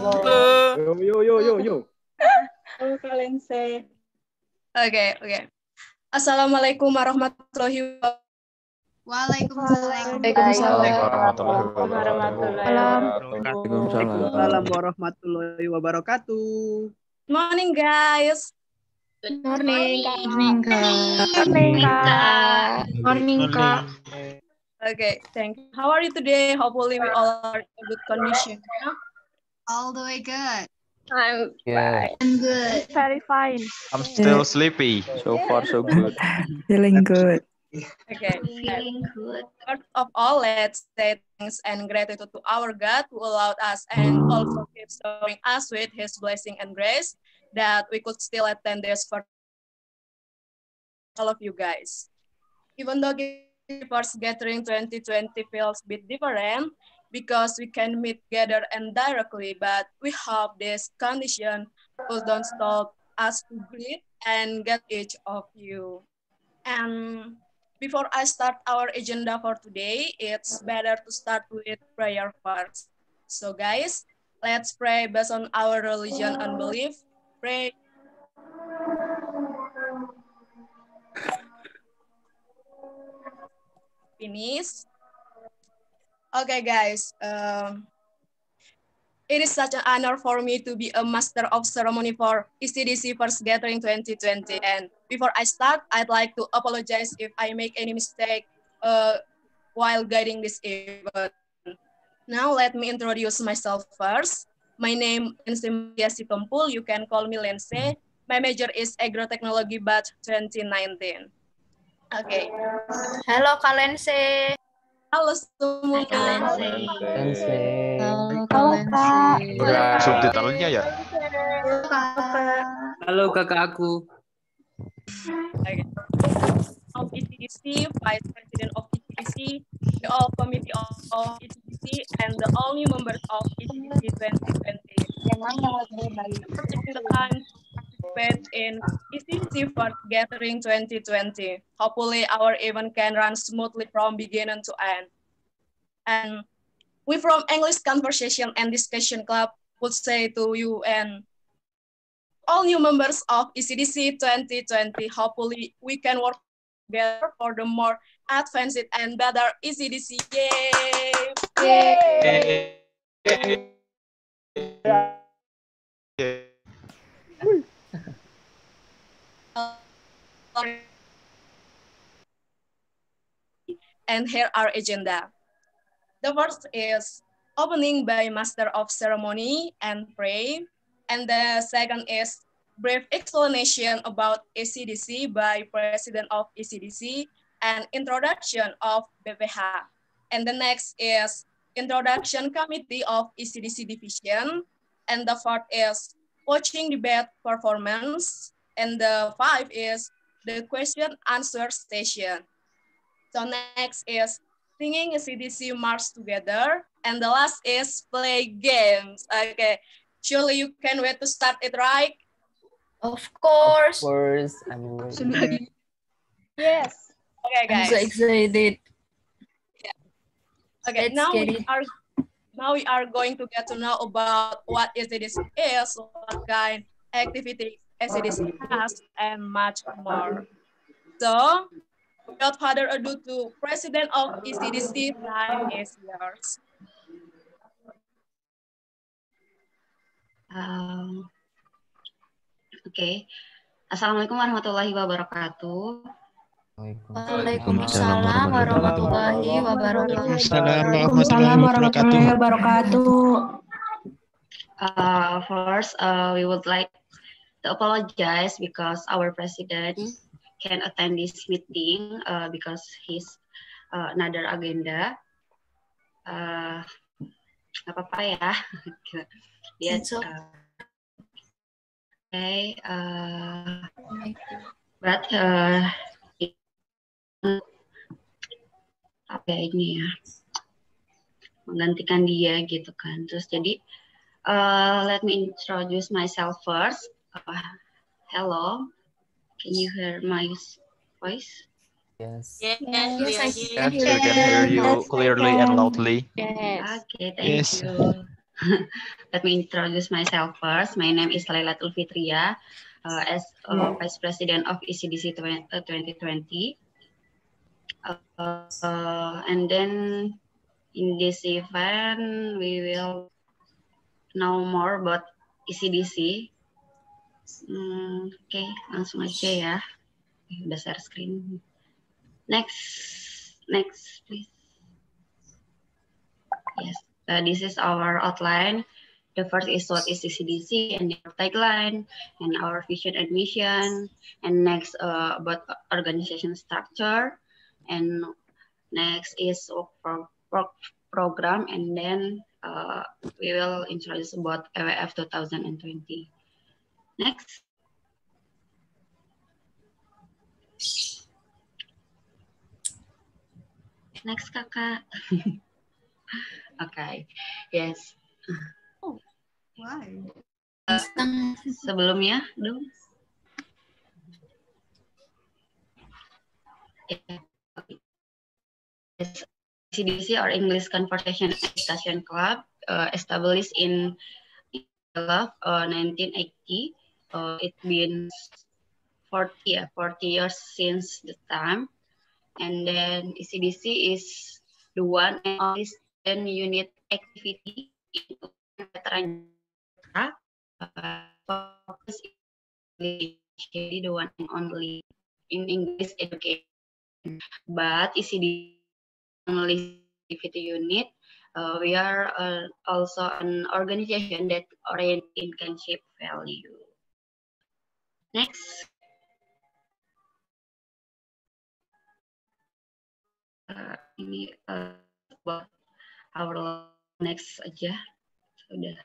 Yo yo yo yo yo. Halo kalian saya. Oke, oke. Assalamualaikum warahmatullahi wabarakatuh. Waalaikumsalam. Waalaikumsalam warahmatullahi wabarakatuh. Morning guys. Good morning, Kak. Morning, Kak. Morning, Kak. Morning, Kak. Okay, thank you. How are you today? Hopefully we all are in good condition. All the way good. I'm Yeah, I'm good. very fine. I'm still sleepy. so far so good. Feeling good. Okay. Feeling good. First of all, let's say thanks and gratitude to our God who allowed us and also keeps showing us with His blessing and grace that we could still attend this for all of you guys. Even though First Gathering 2020 feels a bit different because we can meet together and directly, but we hope this condition will don't stop us to greet and get each of you. And before I start our agenda for today, it's better to start with prayer first. So guys, let's pray based on our religion and belief. Pray. Finish. Okay guys, um, it is such an honor for me to be a master of ceremony for ECDC First Gathering 2020. And before I start, I'd like to apologize if I make any mistake uh, while guiding this event. Now let me introduce myself first. My name is Maria Sitompul. You can call me Lense. My major is Agrotechnology Batch 2019. Okay. Hello, kalian saya. Halo semua. Halo, Halo, Kak. Udah subtitlenya ya? Halo kakak aku. Of ECDC, Vice President of ECDC, the all committee of, of ECDC, and the all new members of ECDC 2020. Emang yang lebih baik. Taking the time to participate in ECDC First Gathering 2020. Hopefully, our event can run smoothly from beginning to end. And we from English Conversation and Discussion Club would say to you and all new members of ECDC 2020, hopefully we can work together for the more advanced and better ECDC. Yay! And here our agenda. The first is opening by Master of Ceremony and pray. And the second is brief explanation about ACDC by President of ACDC and introduction of BPH. And the next is introduction committee of ECDC division. And the fourth is watching debate performance. And the five is the question answer station. So next is singing CDC march together. And the last is play games. Okay, surely you can wait to start it, right? Of course. Of course. course, I'm ready. Yes. Okay, guys. I'm so excited. Okay, Let's now we it. are now we are going to get to know about what SDDC is, what kind activity SDDC has, and much more. So, without further ado, to President of ECDC, time is yours. Um, Oke, Assalamualaikum warahmatullahi wabarakatuh. Waalaikumsalam warahmatullahi wabarakatuh. Waalaikumsalam warahmatullahi wabarakatuh. Uh, first, uh, we would like to apologize because our president can attend this meeting uh, because he's uh, another agenda. Uh, apa-apa ya. Dia, okay. uh, okay, uh, but uh, apa ya ini ya menggantikan dia gitu kan terus jadi uh, let me introduce myself first uh, hello can you hear my voice Yes. Yes, I Yes, can we can hear you clearly and loudly. Yes. okay thank Yes. you let me introduce myself first. My name is Lailatul Fitria, uh, as uh, Vice President of ECDC 2020. Uh, uh, and then in this event, we will know more about ECDC. Hmm, Oke, okay, langsung aja ya. Udah share screen. Next, next please. Yes, uh, this is our outline. The first is what is the CDC and their tagline and our vision and mission. And next uh, about organization structure. And next is pro pro program. And then uh, we will introduce about EWF 2020. Next. Next, kakak. okay, yes. Oh, why? Uh, sebelumnya, dong. Yes. CDC or English Conversation Education Club, uh, established in uh, 1980. Uh, it's been 40, yeah, 40 years since the time. And then ECDC is the one and only student unit activity in veteran uh, focus the one and only in English education. But ECDC only activity unit, uh, we are uh, also an organization that orient in kinship value. Next. Uh, ini uh, buat our next aja. Sudah.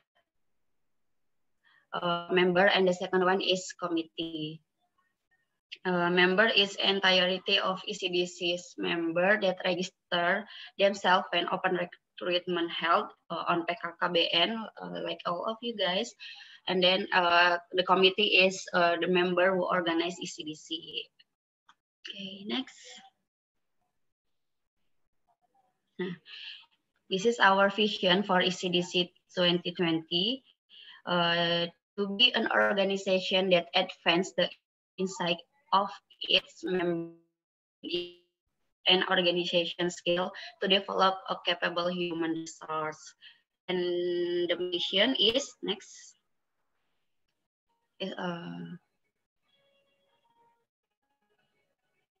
Uh, member and the second one is committee. Uh, member is entirety of ECDC's member that register themselves when open recruitment held uh, on PKKBN uh, like all of you guys and then uh, the committee is uh, the member who organize ECDC okay next this is our vision for ECDC 2020 uh, to be an organization that advances the insight of its members and organization skill to develop a capable human resource. And the mission is next. Uh,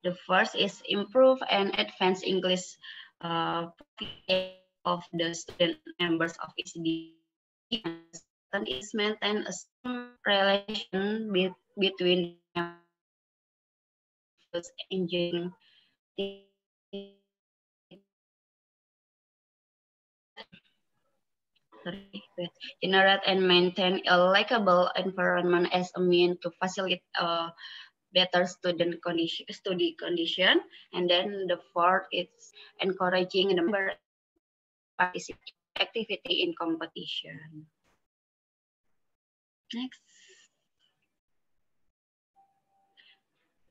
the first is improve and advance English uh, of the student members of ECD and is maintain a strong relation be between engine generate and maintain a likable environment as a mean to facilitate uh, better student condition, study condition. And then the fourth is encouraging the member activity in competition. Next.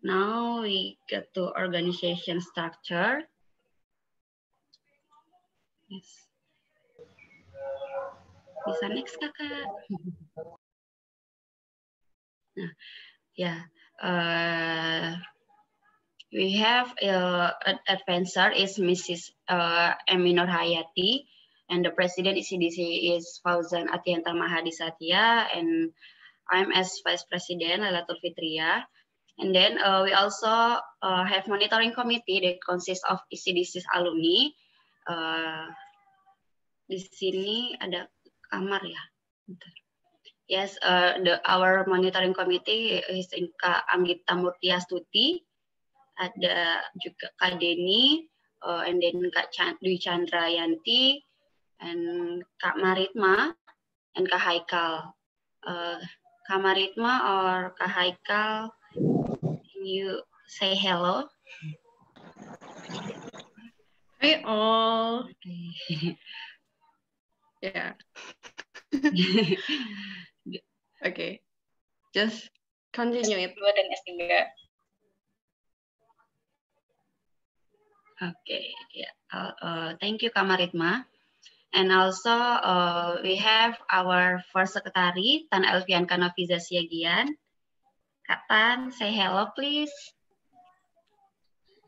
Now we get to organization structure. Yes. Bisa next kakak. Nah, ya. Uh, we have uh, an advisor is Mrs. Uh, Eminor Hayati, and the president ECDC is Fauzan Atianta Mahadisatya, and I'm as vice president Lalatul Fitria. And then uh, we also uh, have monitoring committee that consists of ECDC's alumni. Uh, di sini ada kamar ya. Bentar. Yes, uh, the our monitoring committee is in Kak Anggita Murtiastuti, ada juga Kak Deni, uh, and then Kak Dwi Chandra Yanti, and Kak Maritma, and Kak Haikal. Uh, Kak Maritma or Kak Haikal, can you say hello? Hi all. yeah. okay. Just continue itu dan S3. Okay, yeah. Uh, uh, thank you, Kamaritma. And also uh, we have our first secretary, Tan Elvian Kanafiza Siagian. Katan, say hello please.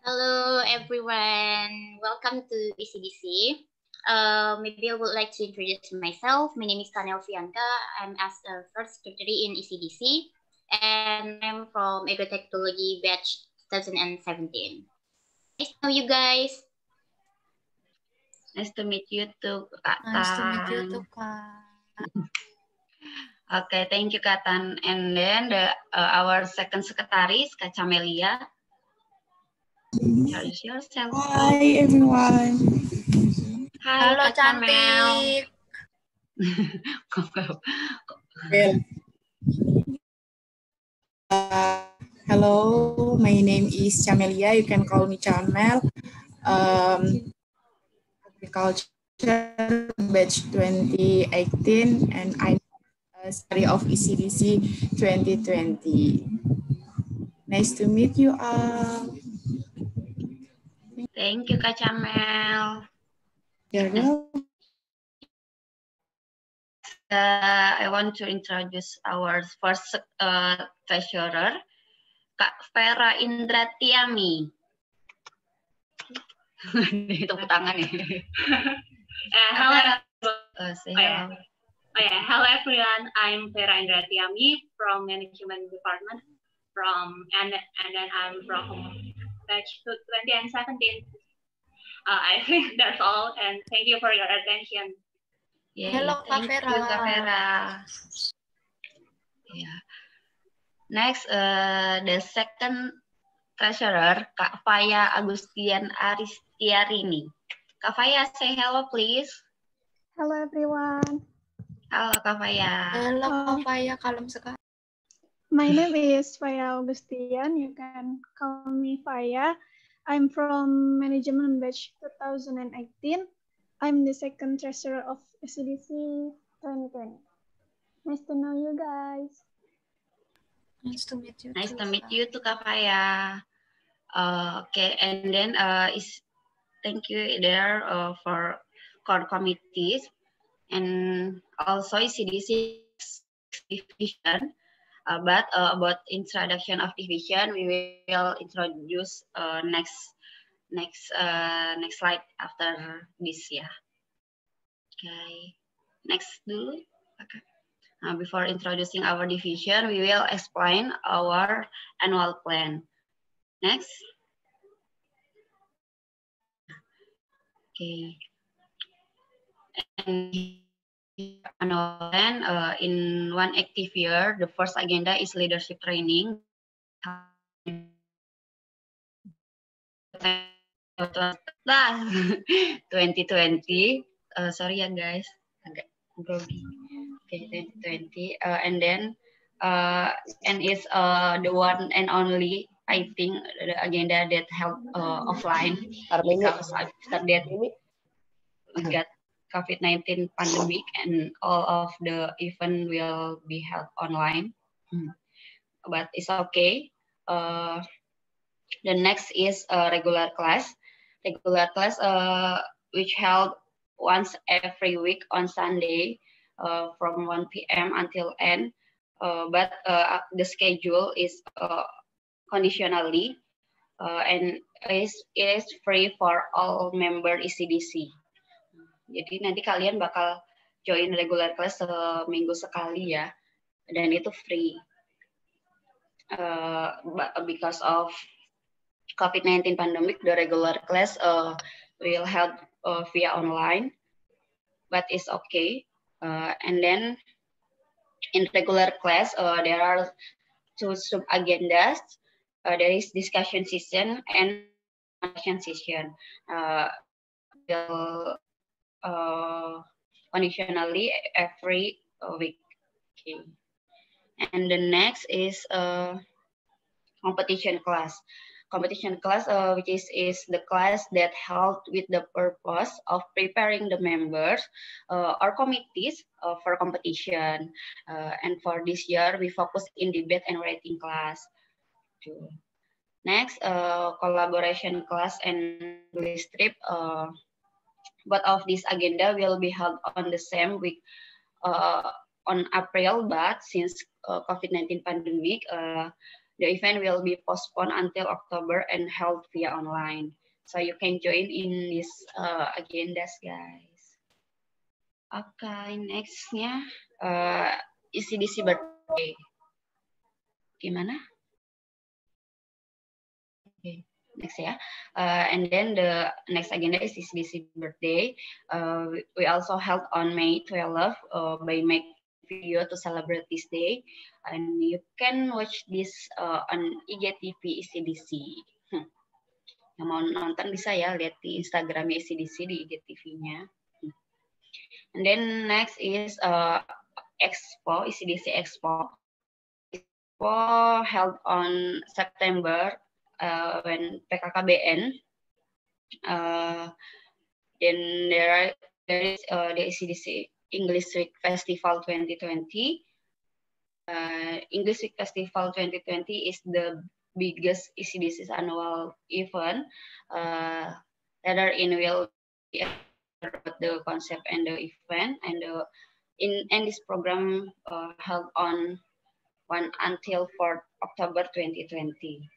Hello everyone, welcome to ECDC. Uh, maybe I would like to introduce myself. My name is Tanel Fianka. I'm as a first secretary in ECDC, and I'm from Agrotechnology batch 2017. Nice to know you guys. Nice to meet you too, Kak Nice to meet you Tan. too, Kak. Okay, thank you, Kak Tan. And then the, uh, our second secretary, Kak Camelia. Introduce yourself. Hi everyone. Hai, Halo Kak Camel. cantik. Uh, hello, my name is Chamelia. You can call me Chamel. Um, agriculture batch 2018, and I'm a study of ECDC 2020. Nice to meet you all. Thank you, Kak Camel. Welcome. Uh, I want to introduce our first uh, treasurer, Kak Vera Indratiami. Tepuk tangan ya. Uh, hello, Uh, say Oh, yeah. hello. oh, yeah. hello everyone. I'm Vera Indratiami from Management Department from and and then I'm from batch 2017. Uh, I think that's all, and thank you for your attention. Yay, Hello, Kak thank you, Vera. Kak Vera. Yeah. Next, uh, the second treasurer, Kak Faya Agustian Aristiarini. Kak Faya, say hello, please. Hello everyone. Halo, Kak Faya. Halo, Oh. Kak Faya, kalem sekali. My name is Faya Augustian. You can call me Faya. I'm from Management Batch 2018. I'm the second treasurer of SCDC 2020. Nice to know you guys. Nice to meet you Nice too, to meet you too, Kafaya. Uh, okay, and then uh, is thank you there uh, for core committees and also CDC division. Uh, but uh, about introduction of division, we will introduce uh, next next uh, next slide after this ya. Okay, next dulu. Okay. Uh, before introducing our division, we will explain our annual plan. Next. Okay. And plan uh, in one active year, the first agenda is leadership training. Lah, 2020. Uh, sorry ya guys, agak grogi. Okay, 2020. Uh, and then uh, and it's uh, the one and only I think the agenda that held uh, offline because after that we got COVID-19 pandemic and all of the event will be held online. Hmm. But it's okay. Uh, the next is a regular class. Regular class uh, which held once every week on Sunday uh, from 1 p.m. until end. Uh, but uh, the schedule is uh, conditionally uh, and is is free for all member ECDC. Jadi nanti kalian bakal join regular class seminggu sekali ya, dan itu free. Uh, because of COVID-19 pandemic, the regular class uh, will held uh, via online, but it's okay. Uh, and then in regular class, uh, there are two sub agendas. Uh, there is discussion session and action session. Uh, will uh, conditionally every week. Okay. And the next is uh, competition class. Competition class, uh, which is, is the class that held with the purpose of preparing the members uh, or committees uh, for competition. Uh, and for this year, we focus in debate and writing class. Next, uh, collaboration class and trip. Both of this agenda will be held on the same week uh, on April, but since uh, COVID-19 pandemic, uh, the event will be postponed until October and held via online. So you can join in this uh, agendas, guys. Okay, nextnya uh, ECDC birthday. Gimana? Next ya. Uh, and then the next agenda is ECDC birthday. Uh, we also held on May 12 uh, by make video to celebrate this day. And you can watch this uh, on IGTV ECDC. Hmm. Yang mau nonton bisa ya lihat di Instagram ECDC di IGTV-nya. Hmm. And then next is uh, Expo, ECDC Expo. Expo held on September uh, when PKKBN. Uh, then there, are, there is uh, the ECDC English Week Festival 2020. Uh, English Week Festival 2020 is the biggest ECDC's annual event. Uh, in will be the concept and the event and the in and this program uh, held on 1 until 4 October 2020.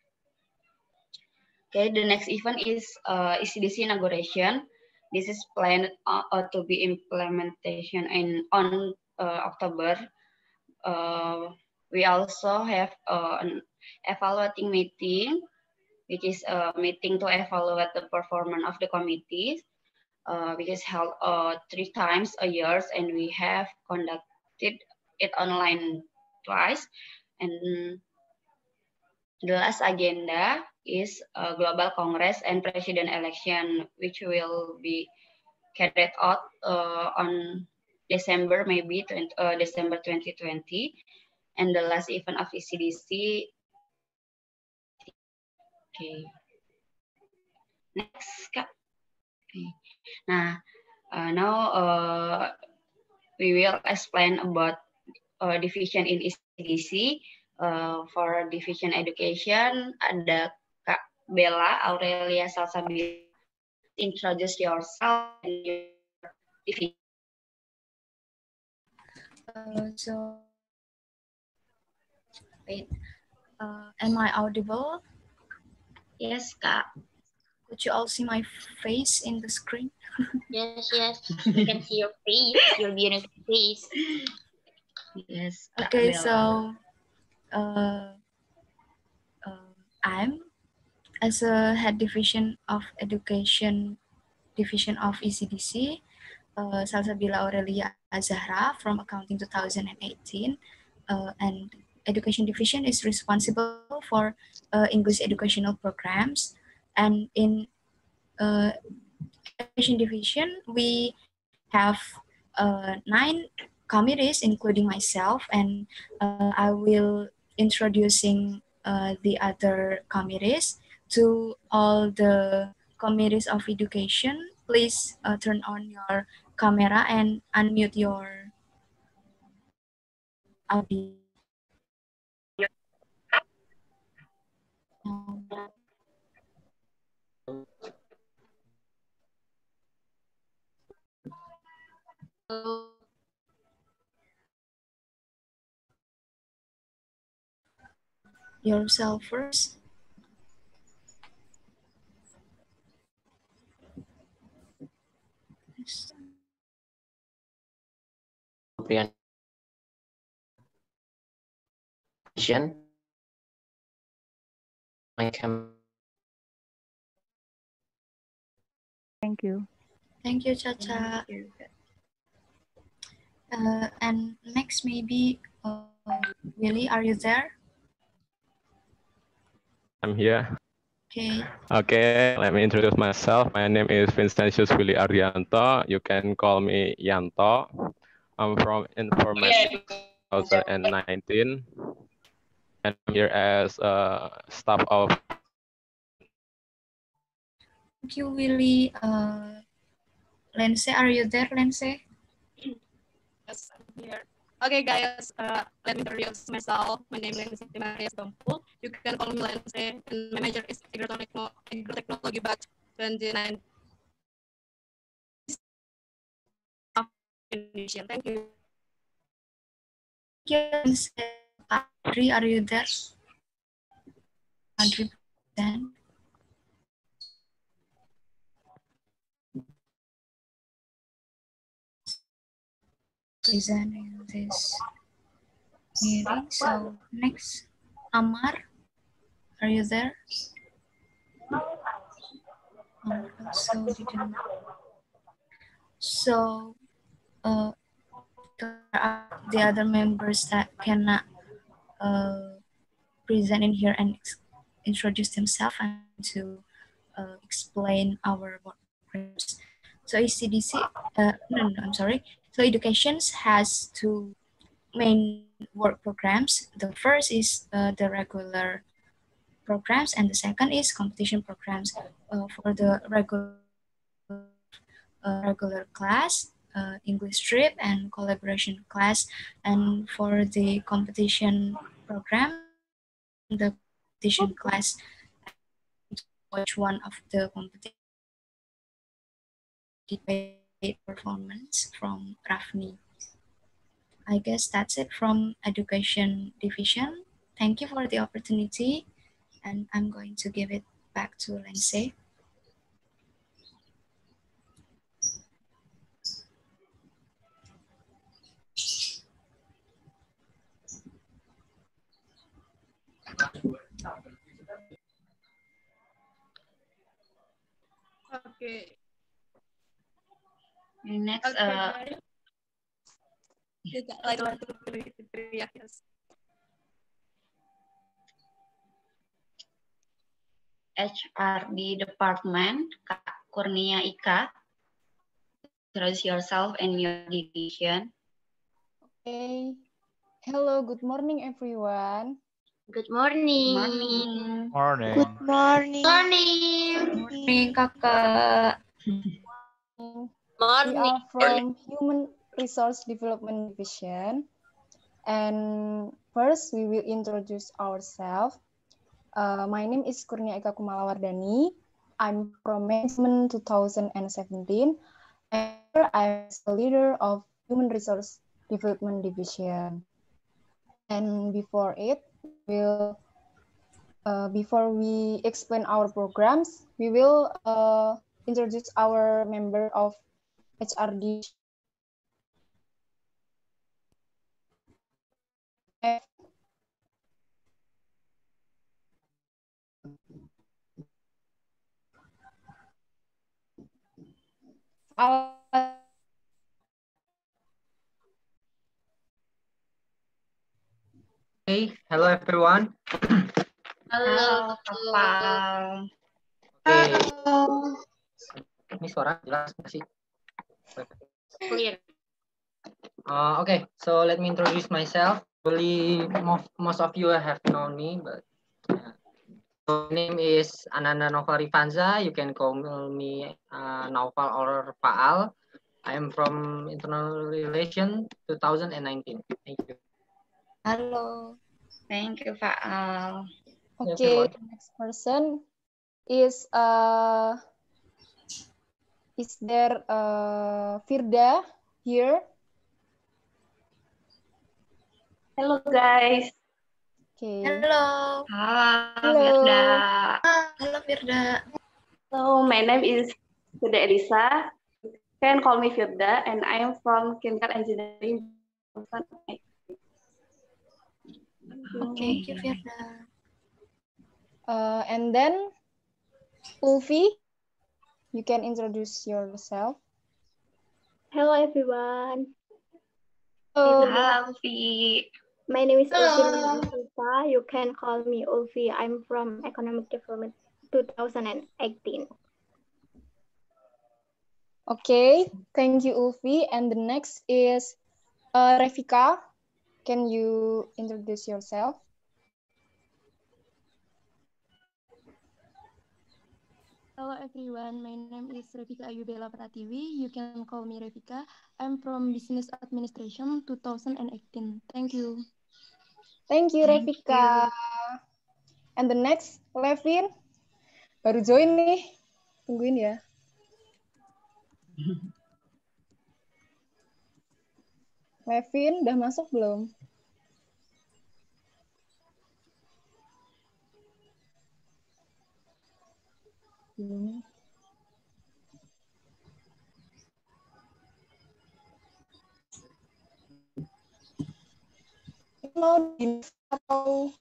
Okay, the next event is uh, ECDC inauguration. This is planned uh, to be implementation in on uh, October. Uh, we also have uh, an evaluating meeting, which is a meeting to evaluate the performance of the committees, uh, which is held uh, three times a year, and we have conducted it online twice. And the last agenda is a global congress and president election, which will be carried out uh, on December, maybe 20, uh, December 2020. And the last event of ECDC. Okay. Next, Kak. Okay. Nah, uh, now uh, we will explain about uh, division in ECDC. Uh, for division education, ada Bella Aurelia Salsabila. Introduce yourself and your uh, so, wait, uh, am I audible? Yes, Kak. Could you all see my face in the screen? yes, yes. You can see your face, your beautiful face. Yes. Okay, so uh, uh, I'm as a head division of education division of ECDC, uh, Salsabila Aurelia Azahra from Accounting 2018, uh, and education division is responsible for uh, English educational programs. And in uh, education division, we have uh, nine committees, including myself, and uh, I will introducing uh, the other committees to all the committees of education, please uh, turn on your camera and unmute your audio. Yourself first. Comprehension. I can. Thank you. Thank you, Chacha. Uh, and next, maybe uh, Willie, are you there? I'm here. Okay. Okay, let me introduce myself. My name is Vincentius Willy Arianto. You can call me Yanto. I'm from Informatics 2019. And I'm here as a staff of Thank you, Willy. Uh, Lense, are you there, Lense? Yes, I'm here. Okay, guys, uh, let me introduce myself. My name is Maria Gampul. You can call me Lense, and my major is agrotechnology batch 29. Division. Thank you. Yes, Adri, are you there? Adri, then. Presenting this meeting. So next, Amar, are you there? Also didn't. So, uh, the other members that cannot uh, present in here and introduce themselves and to uh, explain our work programs. So ECDC, uh, no, no, I'm sorry. So education has two main work programs. The first is uh, the regular programs and the second is competition programs. Uh, for the regular, uh, regular class, uh, English trip and collaboration class. And for the competition program, the competition class, which one of the competition performance from Rafni. I guess that's it from education division. Thank you for the opportunity and I'm going to give it back to Lindsay. Okay. Next, Okay, uh, yes. HRD Department, Kak Kurnia Ika. Introduce yourself and your division. Okay. Hello, good morning, everyone. Good morning. Morning. Morning. Good morning. Morning. Morning, kakak. We are from Human Resource Development Division. And first, we will introduce ourselves. Uh, my name is Kurnia Eka Kumalawardani. I'm from Management 2017. And I'm the leader of Human Resource Development Division. And before it, we'll uh, before we explain our programs, we will uh, introduce our member of HRD. Our Hey, hello everyone. Halo, Kapal. Oke. Ini suara jelas nggak sih? Clear. Uh, okay, so let me introduce myself. Really, most, most of you have known me, but yeah. My name is Ananda Noval Rifanza. You can call me uh, or Faal. I am from Internal Relation 2019. Thank you. Halo. Thank you, Faal. Okay, the next person is uh is there uh Firda here? Hello guys. Okay. Hello. Halo, Hello. Firda. Halo, Firda. So my name is Firda Elisa. You can call me Firda and I am from Chemical Engineering. Thank you, Firda. Uh, and then Ulfi, you can introduce yourself. Hello everyone. Hello. Halo, Ulfi. My name is Hello. Ulfi You can call me Ulfi. I'm from Economic Development 2018. Okay, thank you, Ulfi. And the next is uh, Revika. Can you introduce yourself? Hello everyone, my name is Revika Ayubela Pratiwi. You can call me Revika. I'm from Business Administration 2018. Thank you. Thank you, Revika. And the next, Levin. Baru join nih. Tungguin ya. Levin, udah masuk belum? Belum. Mau di atau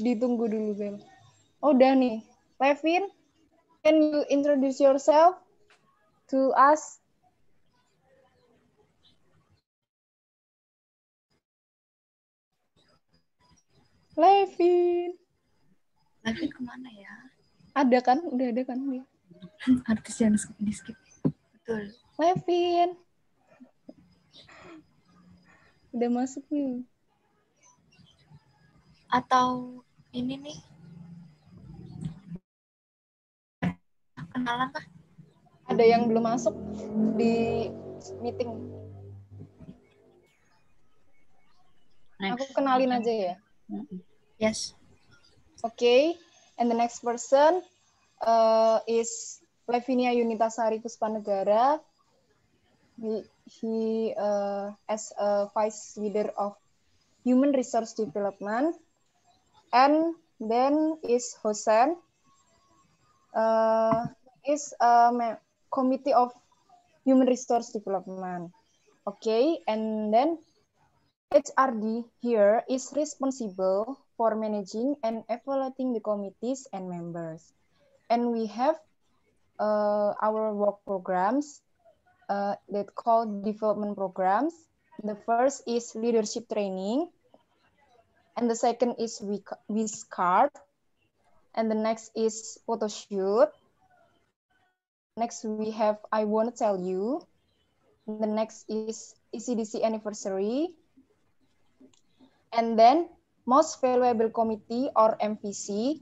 ditunggu dulu, Bel? Oh, udah nih. Levin, can you introduce yourself to us? Levin. Levin ke mana ya? Ada kan? Udah ada kan dia? Artis skip di skip. Betul. Levin. Udah masuk nih. Atau ini nih. Kenalan lah. Ada yang belum masuk di meeting. Aku kenalin aja ya. Yes. Okay, and the next person uh, is Levinia Yunitasari Puspanegara. He, he uh, as a vice leader of human resource development. And then is Hosen, uh, is a committee of human resource development. Okay, and then HRD here is responsible for managing and evaluating the committees and members. And we have uh, our work programs uh, that called development programs. The first is leadership training, and the second is WISCARD, and the next is photo shoot. Next we have I Want to Tell You. The next is ECDC anniversary. And then most valuable committee or MVC.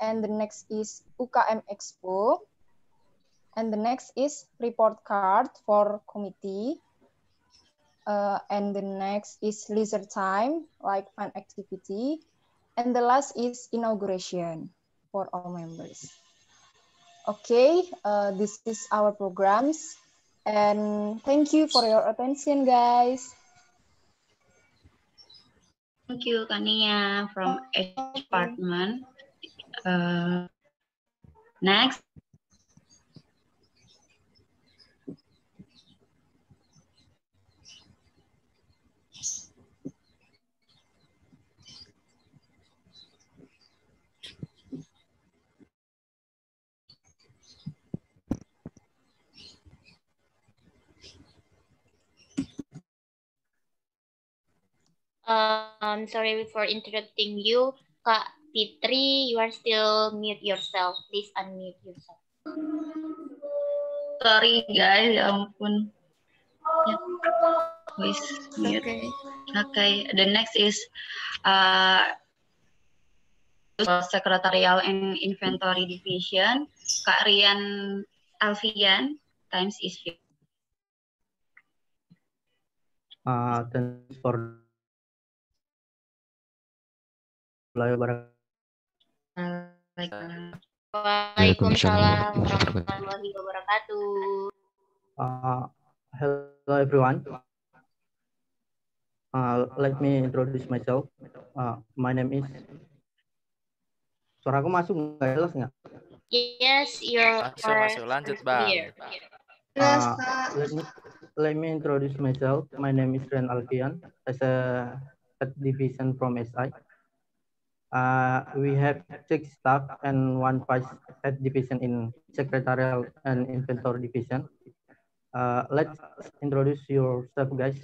And the next is UKM Expo. And the next is report card for committee. Uh, and the next is leisure time, like fun activity. And the last is inauguration for all members. Okay, uh, this is our programs. And thank you for your attention, guys. Thank you, Kania from H department. Uh, next. Um, sorry for interrupting you. Kak Fitri, you are still mute yourself. Please unmute yourself. Sorry guys, ya ampun. Ya. Voice mute. Okay. Okay, the next is uh, Secretarial and Inventory Division, Kak Rian Alfian, times is here. Uh, thanks for Waalaikumsalam warahmatullahi wabarakatuh. Uh, hello everyone. Uh, let me introduce myself. Uh, my name is. Suaraku masuk nggak jelas nggak? Yes, you're Masuk, masuk. Lanjut, Bang. Uh, let me let me introduce myself. My name is Ren Alfian as a head division from SI. Uh, we have six staff and one vice head division in secretarial and inventory division. Uh, let's introduce yourself, guys.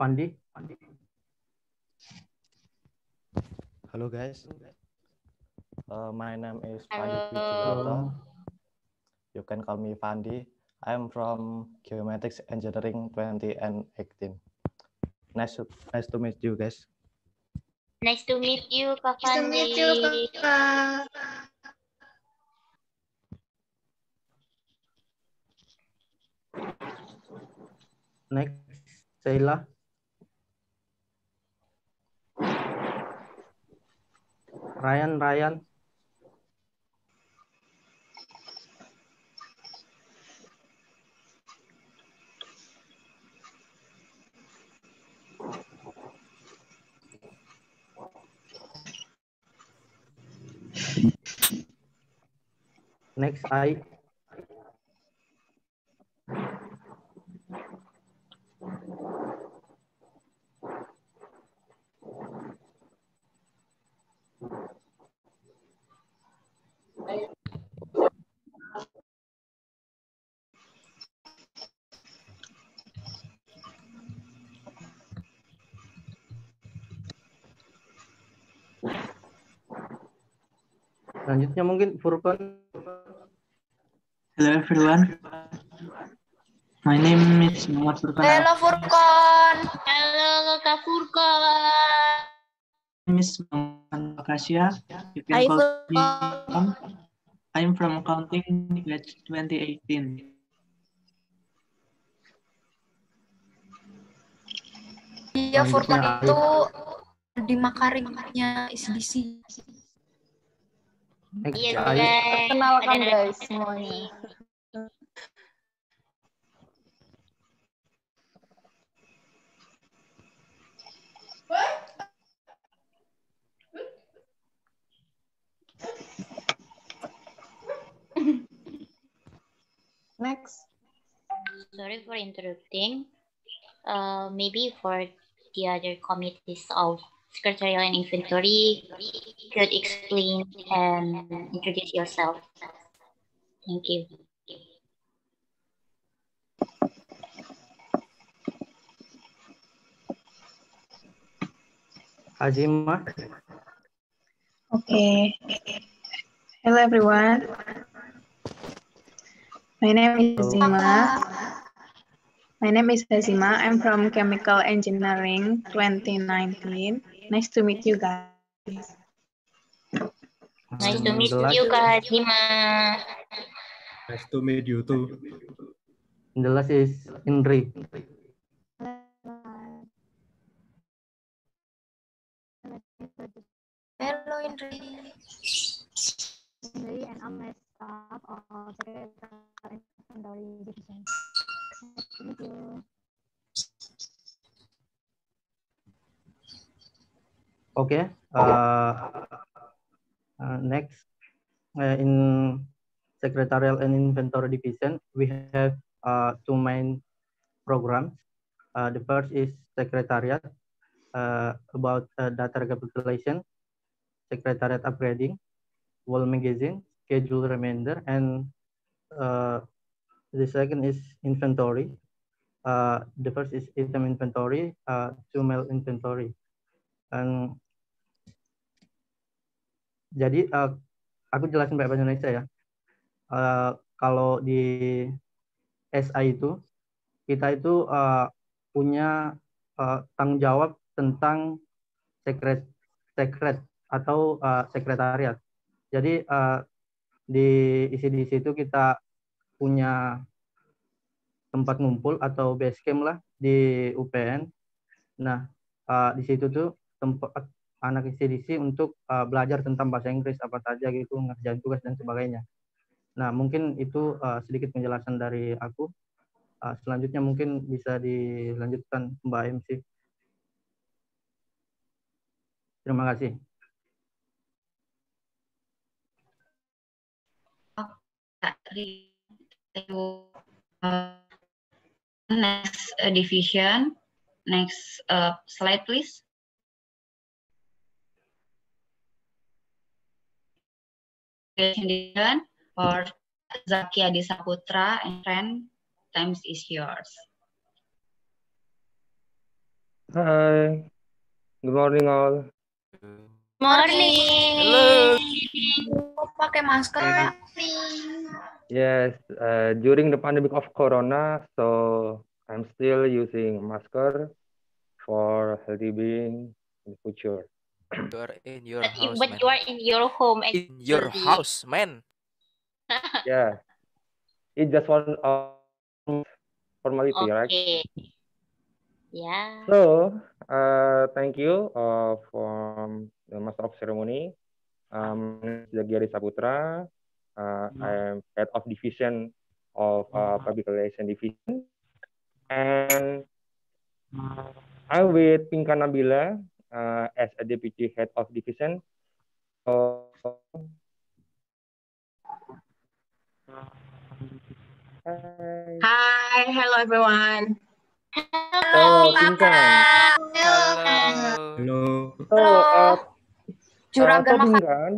Pandi. Hello guys. Uh, my name is Hello. Pandi Wijigoto. You can call me Pandi. I'm from Geomatics Engineering 20 and 18. Nice to, nice to meet you guys. Nice to meet you, Kak Nice to meet you. Kakak. Next, Sheila. Ryan, Ryan. Next I. Selanjutnya mungkin Furqan. Hello everyone. My name is Muhammad Furqan. Halo Furkon. Halo Kak Furkon. My name is Muhammad Akasia. You can call me. I'm from accounting batch 2018. Iya Selanjutnya itu di Makaringnya ISDC. Next Iya guys. Perkenalkan Ada guys semuanya. nih. Next. Sorry for interrupting. Uh, maybe for the other committees of secretarial and inventory, could explain and introduce yourself. Thank you. Azima. Okay. Hello, everyone. My name is Azima. My name is Azima. I'm from Chemical Engineering 2019. Nice to meet you guys. Nice to meet you, Kak Hajima. Nice to meet you too. The last is Indri. Hello Indri. Indri and I'm a staff of Inventory Division. Nice to meet you. Okay. Uh, uh, next, uh, in Secretarial and Inventory Division, we have uh, two main programs. Uh, the first is Secretariat uh, about uh, data recapitulation, Secretariat upgrading, wall magazine, schedule reminder, and uh, the second is inventory. Uh, the first is item inventory, uh, two mail inventory. And jadi eh, aku jelasin bahasa Indonesia ya. Eh, kalau di SI itu kita itu eh, punya eh, tanggung jawab tentang sekret sekret atau eh, sekretariat. Jadi eh, di isi di situ kita punya tempat ngumpul atau base camp lah di UPN. Nah, eh, di situ tuh tempat anak ICDC untuk uh, belajar tentang bahasa Inggris apa saja gitu, ngerjain tugas dan sebagainya. Nah, mungkin itu uh, sedikit penjelasan dari aku. Uh, selanjutnya mungkin bisa dilanjutkan Mbak MC. Terima kasih. Next division. Next uh, slide, please. Division for Zaki Adi Saputra and friend, times is yours. Hi. Good morning all. Morning. Kok pakai masker ya? Yes, uh, during the pandemic of corona, so I'm still using masker for healthy being in the future. You are in your But, you, house, but man. you are in your home. In your house, man. Yeah. It's just one of formality, right? Okay. Yeah. So, uh, thank you uh, from the Master of Ceremony. Um, Zagiari Saputra. Uh, I am head of division of uh, public relation division, and I'm with Pinka Nabila uh, as a deputy head of division. So, Hai. Hi, hello everyone. Oh, Pinkan. Hello. So, uh, Juragan uh, Pinkan,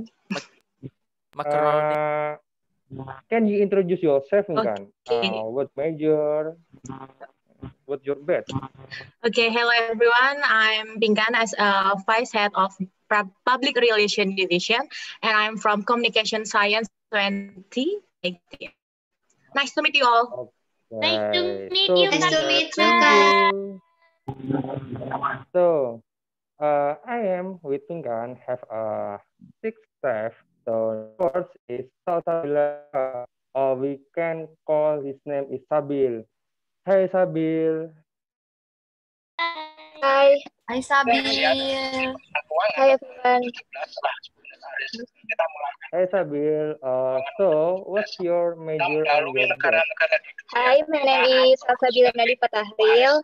uh, can you introduce yourself, Pinkan? Okay. Uh, what major? What's your batch? Okay, hello everyone. I'm Pinkan as a vice head of Pub- Public Relation Division, and I'm from Communication Science 2018. Nice to meet you all. Nice to meet So, you, Pinkan, Kak. thank you. So, uh, I am with Pinkan have uh, six staff. So first is Salsabila, or we can call his name is Sabil. Hey Sabil. Hi. Hi, Sabil. Hi everyone. Hey Sabil. Uh, so what's your major and your grade? Hi, my name is Salsabila Nadi Patahril.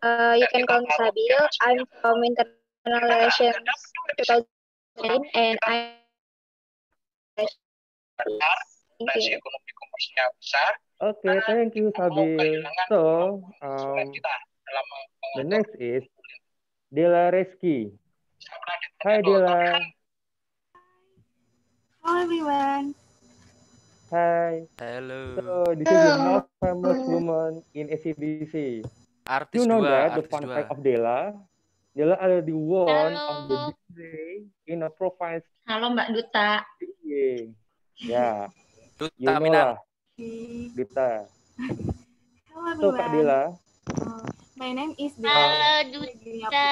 Uh, you can call me Sabil. I'm from International Relations 2009 and I'm Thank you. Okay, thank you Sabil. So um, the next is Dela Reski. Hi Dela. Hello everyone. Hi. Hello. So this is the most famous woman in ACDC. Artis you know dua, that the fun dua. fact of Dela, Dela already won of the display in a province. Halo Mbak Duta. Yeah. Duta You know Minang. Duta. Hello So Kak. Dela, Uh, my name is Halo, Dela. Duta.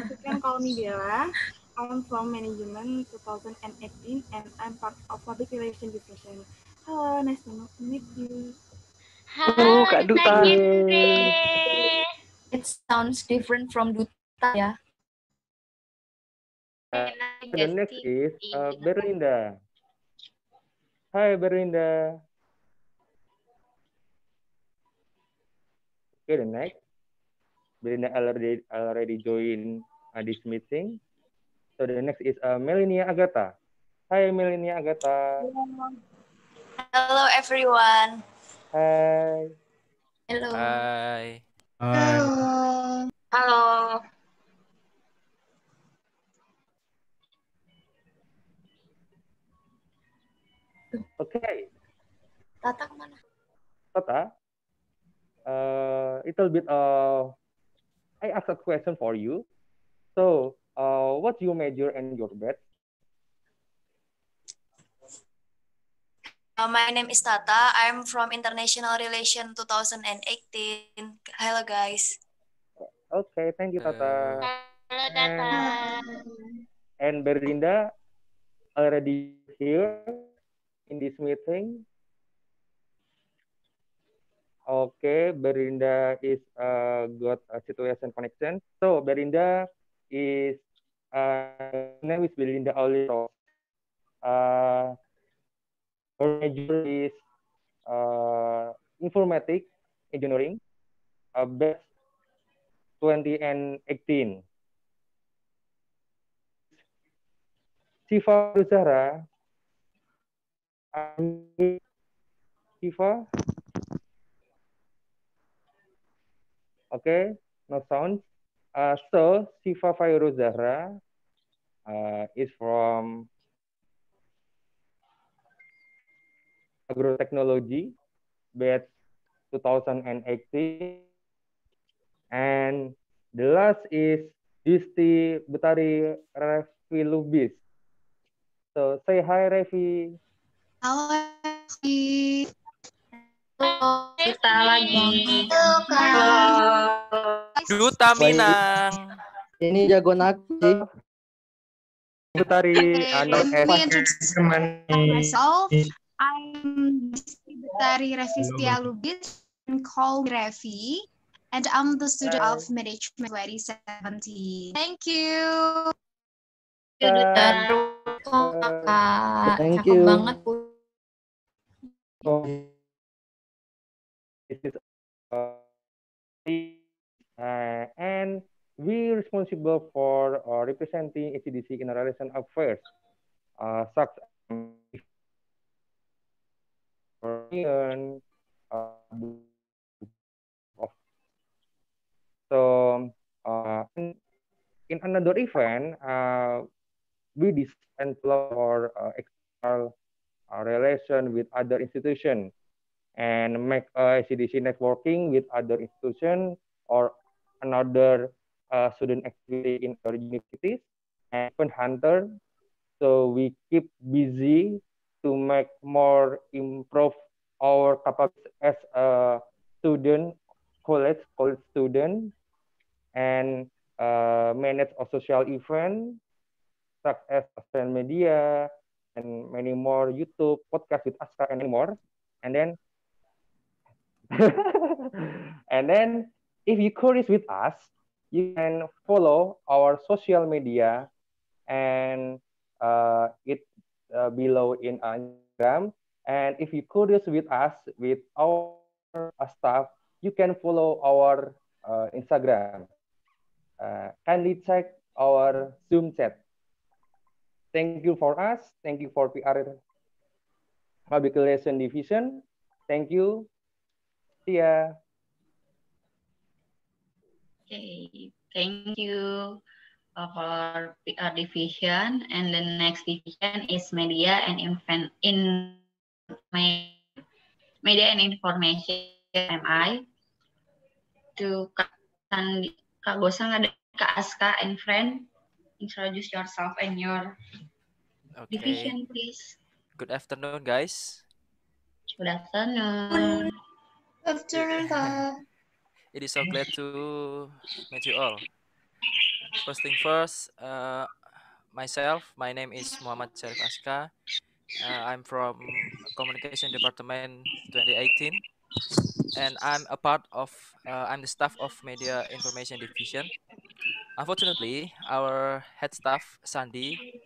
You can call me Dela. I'm from Management 2018 and I'm part of Public Relations Division. Hello, nice to meet you. Halo, Kak Duta. It sounds different from Duta ya. uh, the next is uh, Berlinda. Hi Berlinda. Okay, the next. Belinda already already joined uh, this meeting. So the next is uh, Melania Agata. Hi Melania Agata. Hello everyone. Hi. Hello. Hai. Halo. Okay, Tata ke mana? Tata. Uh, little bit uh, I ask a question for you. So, uh, what's your major and your batch? Uh, my name is Tata. I'm from International Relation 2018. Hello guys. Okay, thank you, Tata. Halo, Tata. And Berlinda already here in this meeting. Okay, Berinda is uh, got a situation connection. So Berinda is uh, name is Belinda Oliro. Uh, her major is uh, informatics engineering, uh, batch 20 and 18. Siva Zahra, Siva. Okay, no sound. Uh, so Siva Fairuz Zahra uh, is from agrotechnology, batch 2018. And the last is Disti Betari Revi Lubis. So say hi, Revi. Halo, Revi. Duta lagi. Duta Minang. Ini jago sih. Betari anu Let me introduce myself. I'm Betari Revistia Lubis and call me Revi. And I'm the student of Management 2017. Thank you. Thank cakep you. banget. This is uh, and we responsible for uh, representing ACDC in relation affairs, uh, such uh, so uh, in another event, uh, we design for uh, external uh, relation with other institutions and make a CDC networking with other institutions or another uh, student activity in our universities and open hunter. So we keep busy to make more improve our capacity as a student, college, college student, and uh, manage a social event such as social media and many more YouTube, podcast with Aska, and more. And then, and then, if you curious with us, you can follow our social media, and uh, it uh, below in Instagram. And if you curious with us with our staff, you can follow our uh, Instagram. Uh, kindly check our Zoom chat. Thank you for us. Thank you for PR Public Relation Division. Thank you. See ya. Okay, thank you uh, for PR division. And the next division is media and infant in media and information MI. To Kak, Kak Gosang ada Kak Aska and friend. Introduce yourself and your Okay. division, please. Good afternoon, guys. Good afternoon. Afternoon. It is so glad to meet you all. First thing first, uh, myself, my name is Muhammad Syarif Aska. Uh, I'm from Communication Department 2018, and I'm a part of, uh, I'm the staff of Media Information Division. Unfortunately, our head staff, Sandy,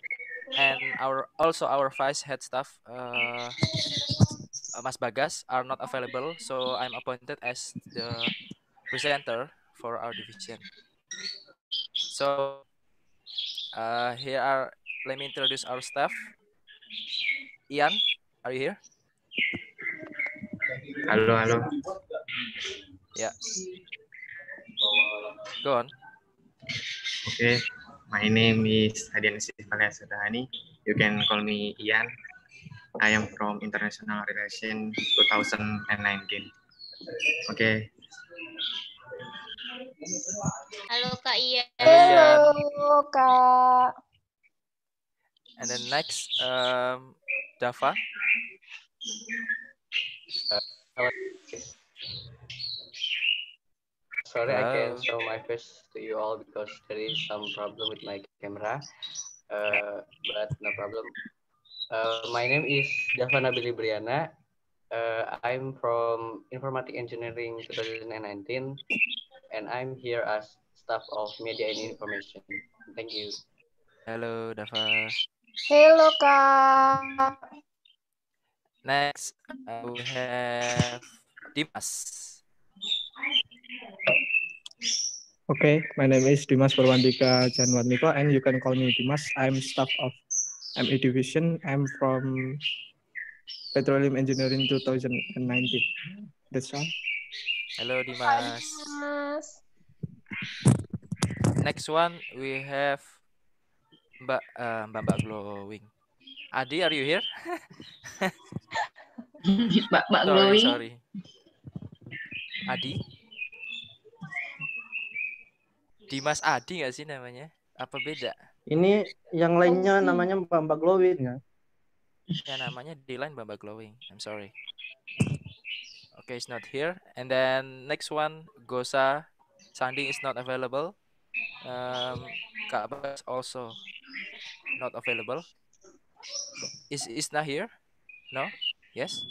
and our also our vice head staff, uh, Mas Bagas, are not available, so I'm appointed as the presenter for our division. So uh, here are, let me introduce our staff. Ian, are you here? Halo, halo. Yeah. Go on. Okay, my name is Adian Sifalia Sudahani. You can call me Ian. I am from International Relation 2019. Okay, Halo Kak Ian. Halo, Kak. And then next, um, Dava. Sorry, I can't Hello. show my face to you all because there is some problem with my camera. Uh, but no problem. Uh, my name is Dava Nabili Briana. Uh, I'm from Informatic Engineering 2019, and I'm here as staff of Media and Information. Thank you. Hello, Dava. Halo, Kak. Next, uh, we have Dimas. Okay, my name is Dimas Purwandika Janwarniko, and you can call me Dimas. I'm staff of ME Division. I'm from Petroleum Engineering 2019. That's all. Hello, Dimas. Mas. Next one, we have Mbak uh, Mbak Mbak Glowing. Adi, are you here? Mbak Mbak sorry, Glowing. sorry. Adi. Dimas Adi nggak sih namanya? Apa beda? Ini yang lainnya namanya Mbak Mbak Glowing ya. Ya namanya di line Mbak Mbak Glowing. I'm sorry. Okay, it's not here. And then next one, Gosa Sandi is not available. Um, Kak Abbas also not available. Is Isna here? No? Yes?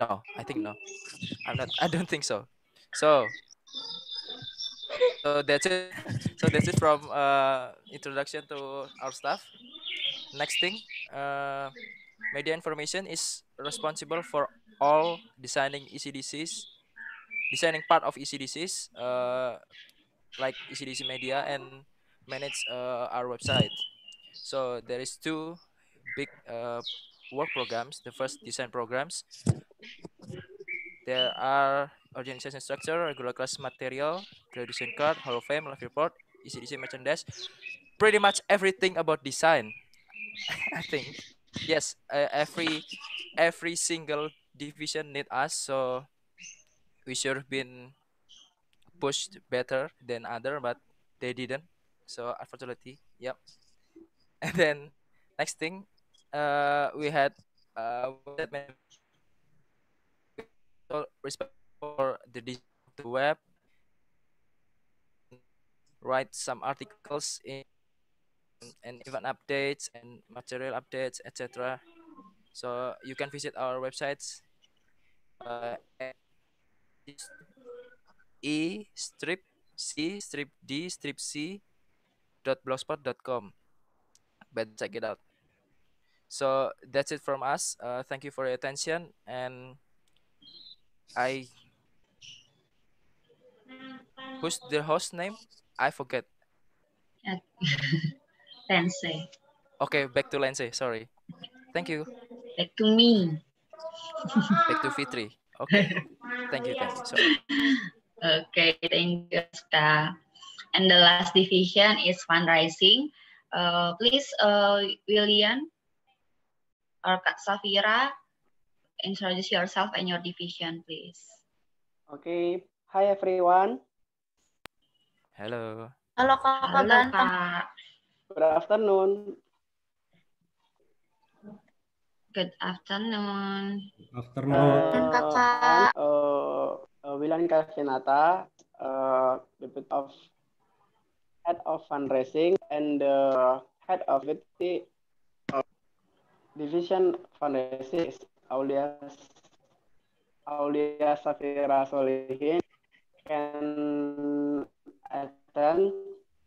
No, I think no. I'm not. I don't think so. So, so that's it. So that's it from uh, introduction to our staff. Next thing, uh, media information is responsible for all designing ECDCs, designing part of ECDCs, uh, like ECDC media and manage uh, our website. So there is two big uh, work programs. The first design programs. There are organization structure, regular class material, graduation card, Hall of Fame, life report, ECDC merchandise, pretty much everything about design. I think yes, uh, every every single division need us, so we should have been pushed better than other, but they didn't. So unfortunately, yep. And then next thing, uh, we had uh, respect for the web, write some articles in and event updates and material updates, etc. So you can visit our websites uh, e strip c strip d strip c dot blogspot dot com. But check it out. So that's it from us. Uh, thank you for your attention and I who's the host name? I forget. Sensei. Okay, back to Lense. Sorry. Thank you. Back to me. back to Fitri. Okay. Thank you. Thank you. Sorry. Okay, thank you, Ska. And the last division is fundraising. Uh, please, uh, William or Kak Safira, introduce yourself and your division, please. Okay. Hi, everyone. Hello. Halo, Kak. Halo, Kak. Good afternoon. Good afternoon. Afternoon. Uh, Kakak. Uh, uh, Wilan Kalsinata, uh, Deputy of Head of Fundraising and uh, Head of the uh, Division Fundraising is Aulia Aulia Safira Solihin can attend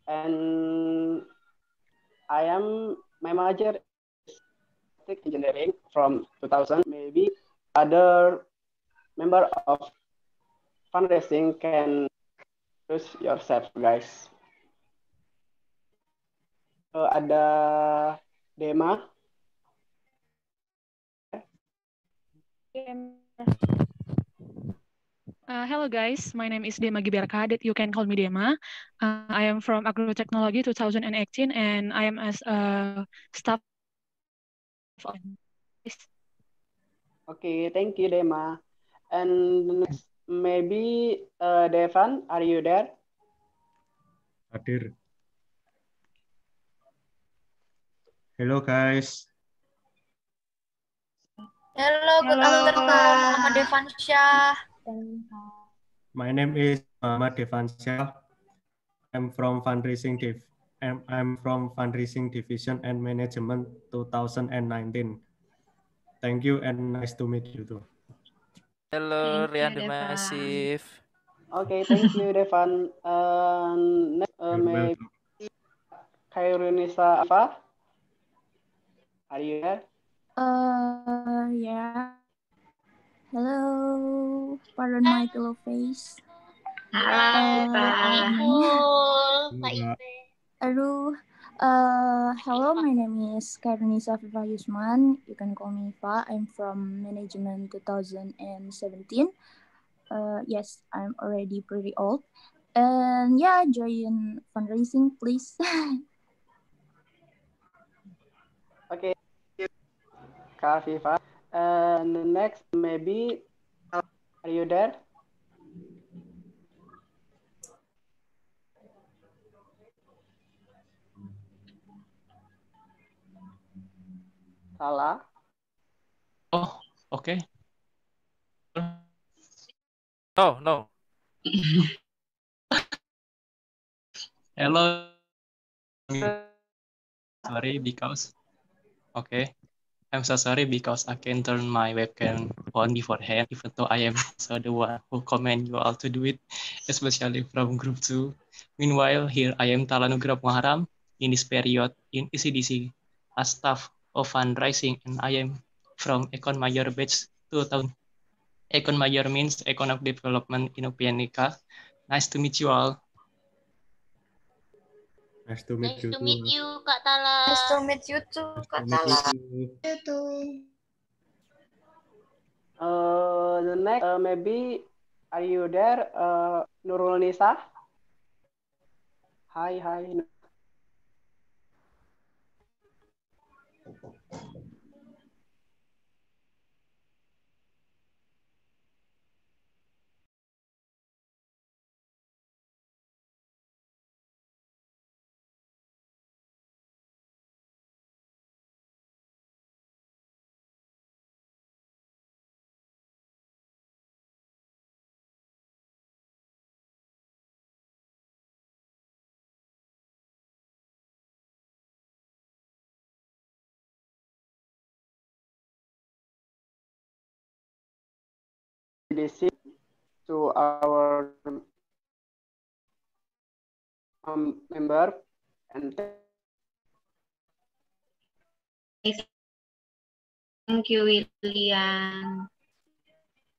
and I am my major is engineering from 2000. Maybe other member of fundraising can choose yourself, guys. Uh, ada Dema. Uh, hello guys, my name is Dema Giberka that you can call me Dema. Uh, I am from Agrotechnology 2018 and I am as a staff. Okay, thank you, Dema. And next, maybe uh, Devan, are you there? Hadir. Hello guys. Hello, good afternoon, Muhammad Devansyah. My name is Muhammad Devansyah. I'm from fundraising div. I'm, I'm from fundraising division and management 2019. Thank you and nice to meet you too. Hello, Rian. Massive. Okay, thank you, Devan. Uh, next, uh, maybe welcome. Khairunisa Ava, are you there? Uh, yeah. Hello, pardon my pillow face. Halo, Kak. Aduh, uh, hello, my name is Karnisa Viva Yusman. You can call me Fa. I'm from Management 2017. Uh, yes, I'm already pretty old. And yeah, join fundraising, please. Okay, Kak Viva. And next, maybe, are you there? Salah. Oh, okay. Oh, no. Hello. Sorry because okay. I'm so sorry because I can turn my webcam on beforehand, even though I am so the one who commend you all to do it, especially from group two. Meanwhile, here I am Talanugrah Muharam in this period in ECDC as staff of fundraising, and I am from Econ Major batch 2000. Econ Major means Economic Development in Opianica. Nice to meet you all. Nice to meet Nice you to too. meet you, Kak Tala. Nice to meet you too, Kak Nice to Tala. meet you. You too. Uh, the next, uh, maybe, are you there, uh, Nurul Nisa? Hi, hi. CDC to our um, member and Thank you, William.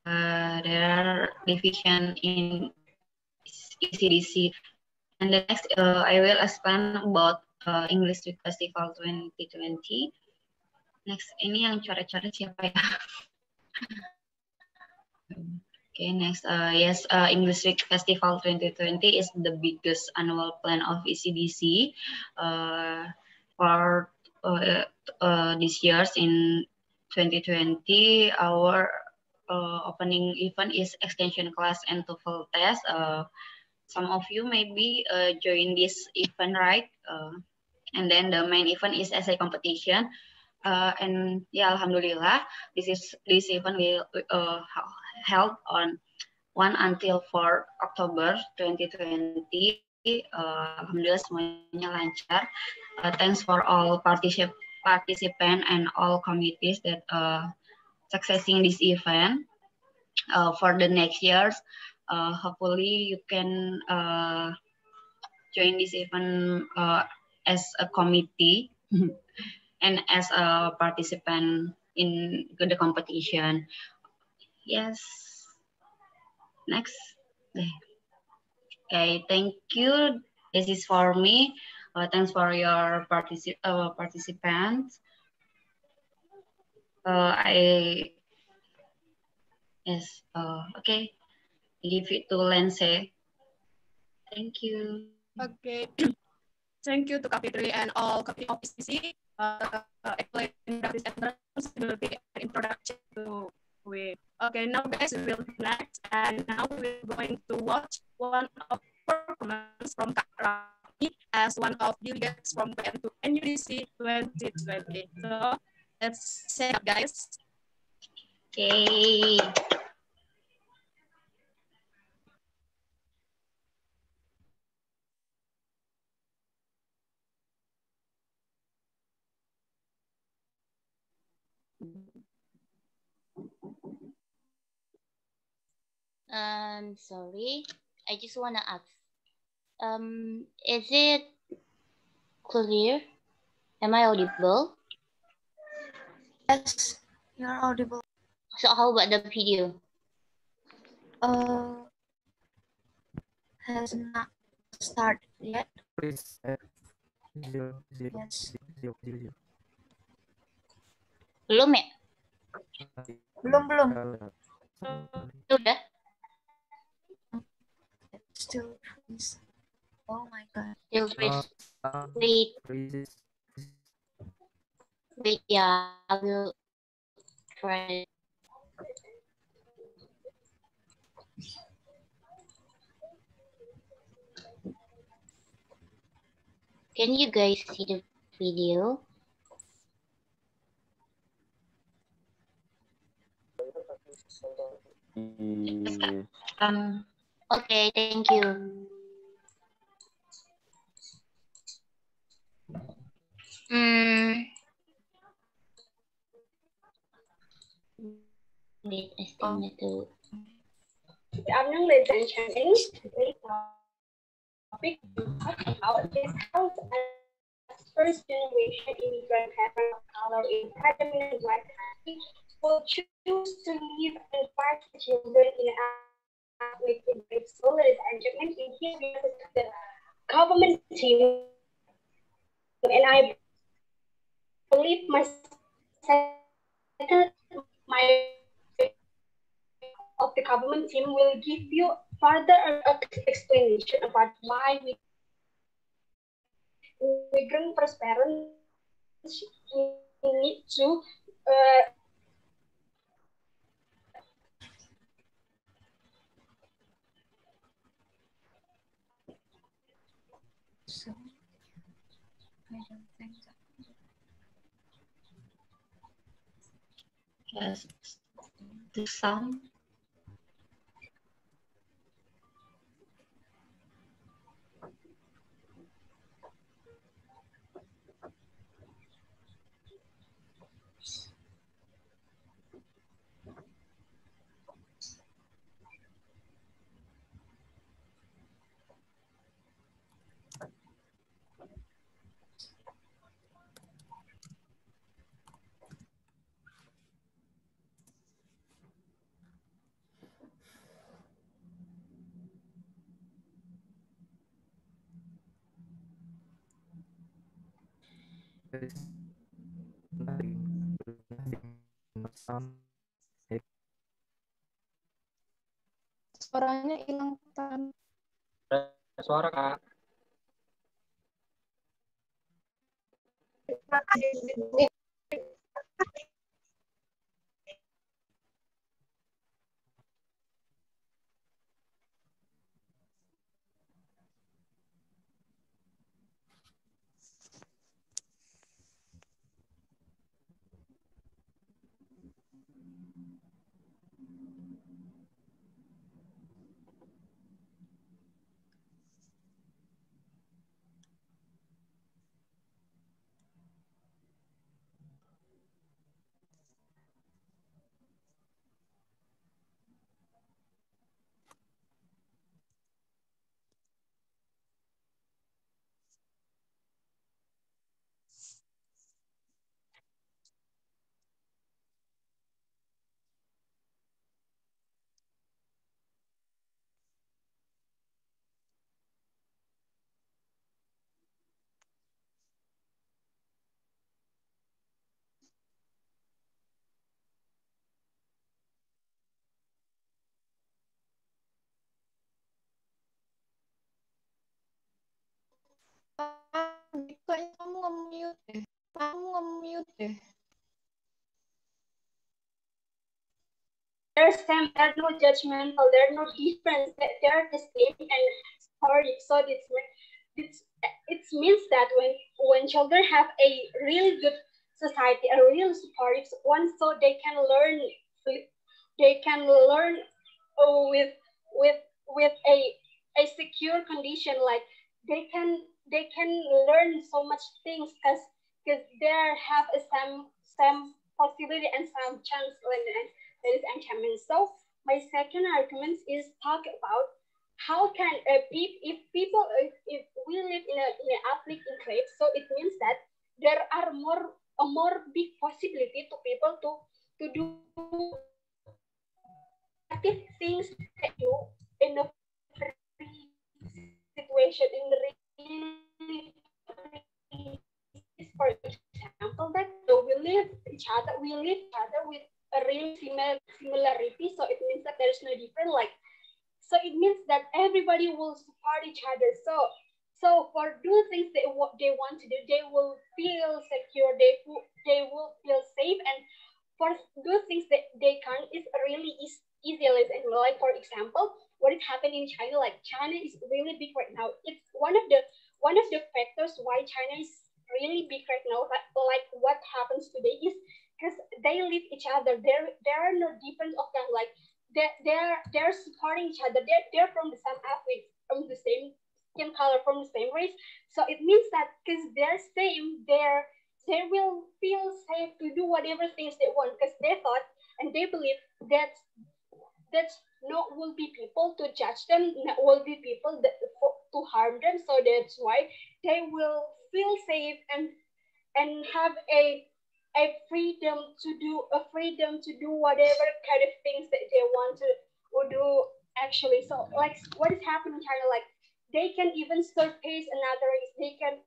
Uh, there are division in ECDC. And the next, uh, I will explain about uh, English Week Festival 2020. Next, ini yang coret-coret siapa ya? Okay, next, uh, yes, uh, English Week Festival 2020 is the biggest annual plan of ECDC uh, for uh, uh, this year's in 2020. Our uh, opening event is extension class and TOEFL test. Uh, some of you maybe uh, join this event, right? Uh, and then the main event is essay competition. Uh, and yeah, Alhamdulillah, this is this event will uh, held on 1 until 4 October 2020. Uh, Alhamdulillah semuanya lancar. Uh, thanks for all particip participant and all committees that uh, successing this event. Uh, for the next years, uh, hopefully you can uh, join this event uh, as a committee and as a participant in the competition. Yes. Next. Okay, thank you. This is for me. Uh, thanks for your partici uh, participants. Uh, I yes. Uh, okay. Give it to Lense. Thank you. Okay. Thank you to Kak Fitri and all committee of PCC. Uh, explain and introduction to Okay, now guys, we will next, and now we're going to watch one of performance from Kak as one of delegates from PM to NUDC 2020. So let's set up, guys. Okay. Um, sorry, I just wanna ask. Um, is it clear? Am I audible? Yes, you're audible. So how about the video? Uh, has not started yet. Please. uh, zero, zero, Yes. zero, zero, zero. Belum ya? Belum belum. Udah? Still freeze. Oh my god. Still freeze. Uh, Wait, freezes. wait, yeah, I will try. Can you guys see the video? Um, Okay, thank you. Hmm. Wait, I still need to. Good afternoon, ladies and gentlemen. Today's topic about is how as first generation immigrant parents of color in predominantly white country will choose to live and find children in School. Ladies and gentlemen, in here we the government team and I believe my my of the government team will give you further explanation about why we migrant parents need to uh, So, I don't think so. Yes, the sound. Suaranya hilang kan. Suara kak. Kayaknya kamu nge-mute deh. Kamu nge-mute deh. There's no judgmental, there's no difference, they're the same and supportive. So it's it's it means that when when children have a really good society, a really supportive one, so they can learn they can learn with with with a a secure condition like they can they can learn so much things because because they have a some some possibility and some chance when there is enchantment. So my second argument is talk about how can uh, pe- if people if, if we live in a in an uplift enclave, so it means that there are more a more big possibility to people to to do active things that you in a free situation in the for example that so we live each other we live each other with a real similar similarity so it means that there's no different like so it means that everybody will support each other so so for do things they what they want to do they will feel secure they will they will feel safe and for do things that they can't is really is easy like for example what is happening in china like china is really big right now it's one of the one of the factors why china is really big right now like, like what happens today is because they live each other. There, there are no difference of them. Like they, they're they're supporting each other. They're they're from the same ethnic, from the same skin color, from the same race. So it means that because they're same, they're they will feel safe to do whatever things they want because they thought and they believe that that no will be people to judge them, will be people that to harm them. So that's why they will feel safe and and have a a freedom to do a freedom to do whatever kind of things that they want to or do actually. So like what is happening in China, like they can even surpass another. They can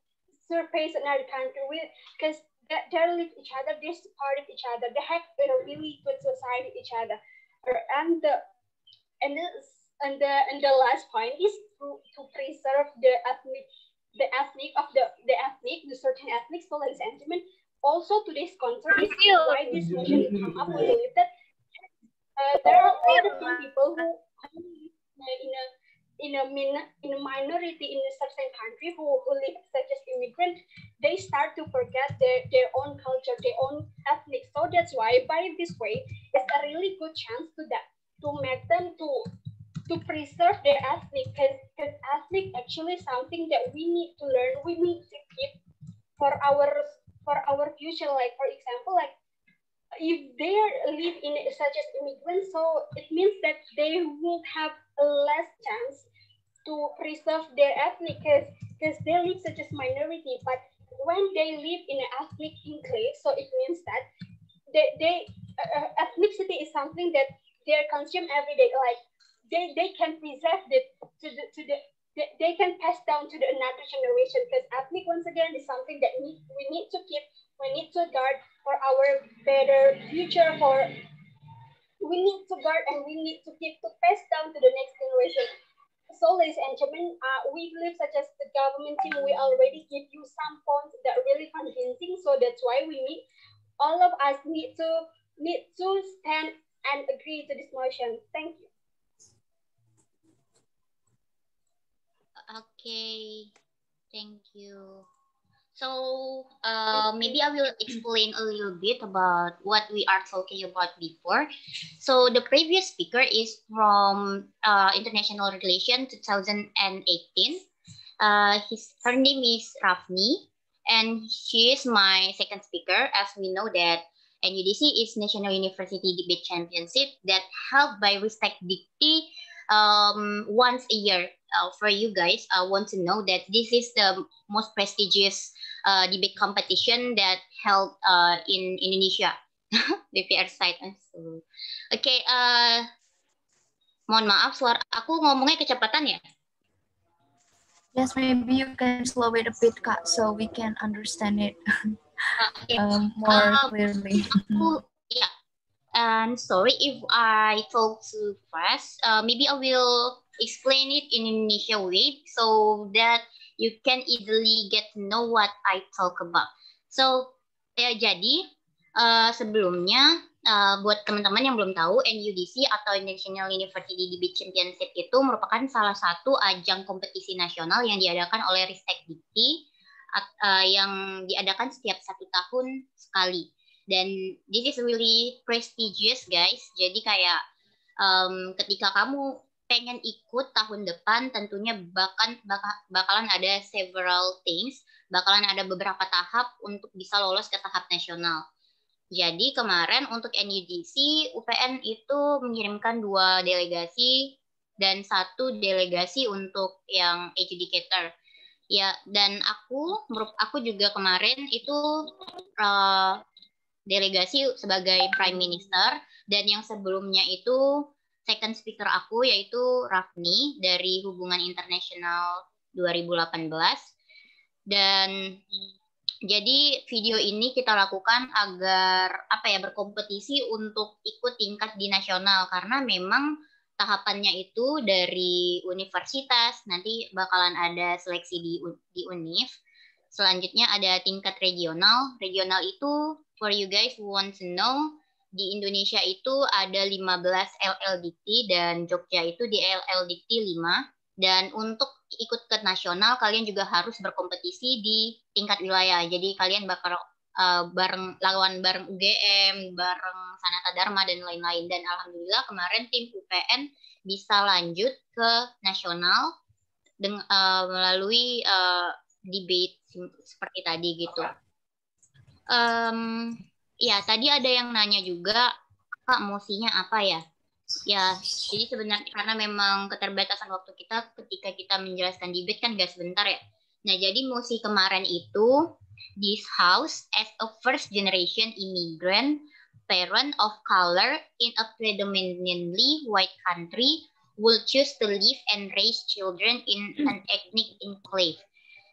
surpass another country with because they, they live each other, they support each other, they have a really good society each other. And the and the and the and the last point is to, to preserve the ethnic the ethnic of the the ethnic the certain ethnic so ladies and gentlemen also today's concern is why this motion come up with that uh, there are a lot of people who in a in a min, in a minority in a certain country who, who live such as immigrant, they start to forget their, their own culture, their own ethnic. So that's why by this way, it's a really good chance to that to make them to to preserve their ethnic because ethnic actually something that we need to learn, we need to keep for our for our future. Like for example, like if they live in such as immigrants, so it means that they would have less chance to preserve their ethnic because they live such as minority. But when they live in an ethnic enclave, so it means that they, they uh, ethnicity is something that they consume every day. Like they, they can preserve it to the to the they, they can pass down to the another generation because ethnic once again is something that need, we need to keep, we need to guard for our better future for we need to guard and we need to keep to pass down to the next generation so ladies and gentlemen, uh, we believe such as the government team, we already give you some points that are really convincing. So that's why we need, all of us need to, need to stand and agree to this motion. Thank you. Okay, thank you. So uh, maybe I will explain a little bit about what we are talking about before. So the previous speaker is from uh, International Relation 2018. Uh, his, her name is Rafni, and she is my second speaker. As we know that NUDC is National University Debate Championship that held by Ristek Dikti um, once a year. Uh, for you guys, I want to know that this is the most prestigious uh, debate competition that held uh, in Indonesia. DPR site. Oke, okay, uh, mohon maaf suara aku ngomongnya kecepatan ya. Yes, maybe you can slow it a bit, Kak, so we can understand it okay. um, more um, clearly. Aku, yeah, and sorry if I talk too fast. Uh, maybe I will explain it in Indonesia way so that you can easily get to know what I talk about. So, ya jadi uh, sebelumnya uh, buat teman-teman yang belum tahu, NUDC atau National University Debate Championship itu merupakan salah satu ajang kompetisi nasional yang diadakan oleh Ristek Dikti uh, yang diadakan setiap satu tahun sekali. Dan this is really prestigious guys. Jadi kayak um, ketika kamu pengen ikut tahun depan, tentunya bahkan bakalan ada several things, bakalan ada beberapa tahap untuk bisa lolos ke tahap nasional. Jadi kemarin untuk NUDC, UPN itu mengirimkan dua delegasi dan satu delegasi untuk yang adjudicator. Ya, dan aku, aku juga kemarin itu uh, delegasi sebagai Prime Minister dan yang sebelumnya itu second speaker aku yaitu Rafni dari Hubungan Internasional 2018 dan jadi video ini kita lakukan agar apa ya berkompetisi untuk ikut tingkat di nasional. Karena memang tahapannya itu dari universitas nanti bakalan ada seleksi di di UNIF selanjutnya ada tingkat regional regional itu for you guys who want to know, di Indonesia itu ada 15 LLDT dan Jogja itu di LLDT 5. Dan untuk ikut ke nasional, kalian juga harus berkompetisi di tingkat wilayah. Jadi kalian bakal uh, bareng lawan bareng UGM, bareng Sanata Dharma dan lain-lain. Dan alhamdulillah kemarin tim UPN bisa lanjut ke nasional dengan uh, melalui uh, debate seperti tadi gitu. Um, ya tadi ada yang nanya juga kak mosinya apa ya? Ya jadi sebenarnya karena memang keterbatasan waktu kita ketika kita menjelaskan debate kan gak sebentar ya. Nah jadi mosi kemarin itu this house as a first generation immigrant parent of color in a predominantly white country will choose to live and raise children in an ethnic enclave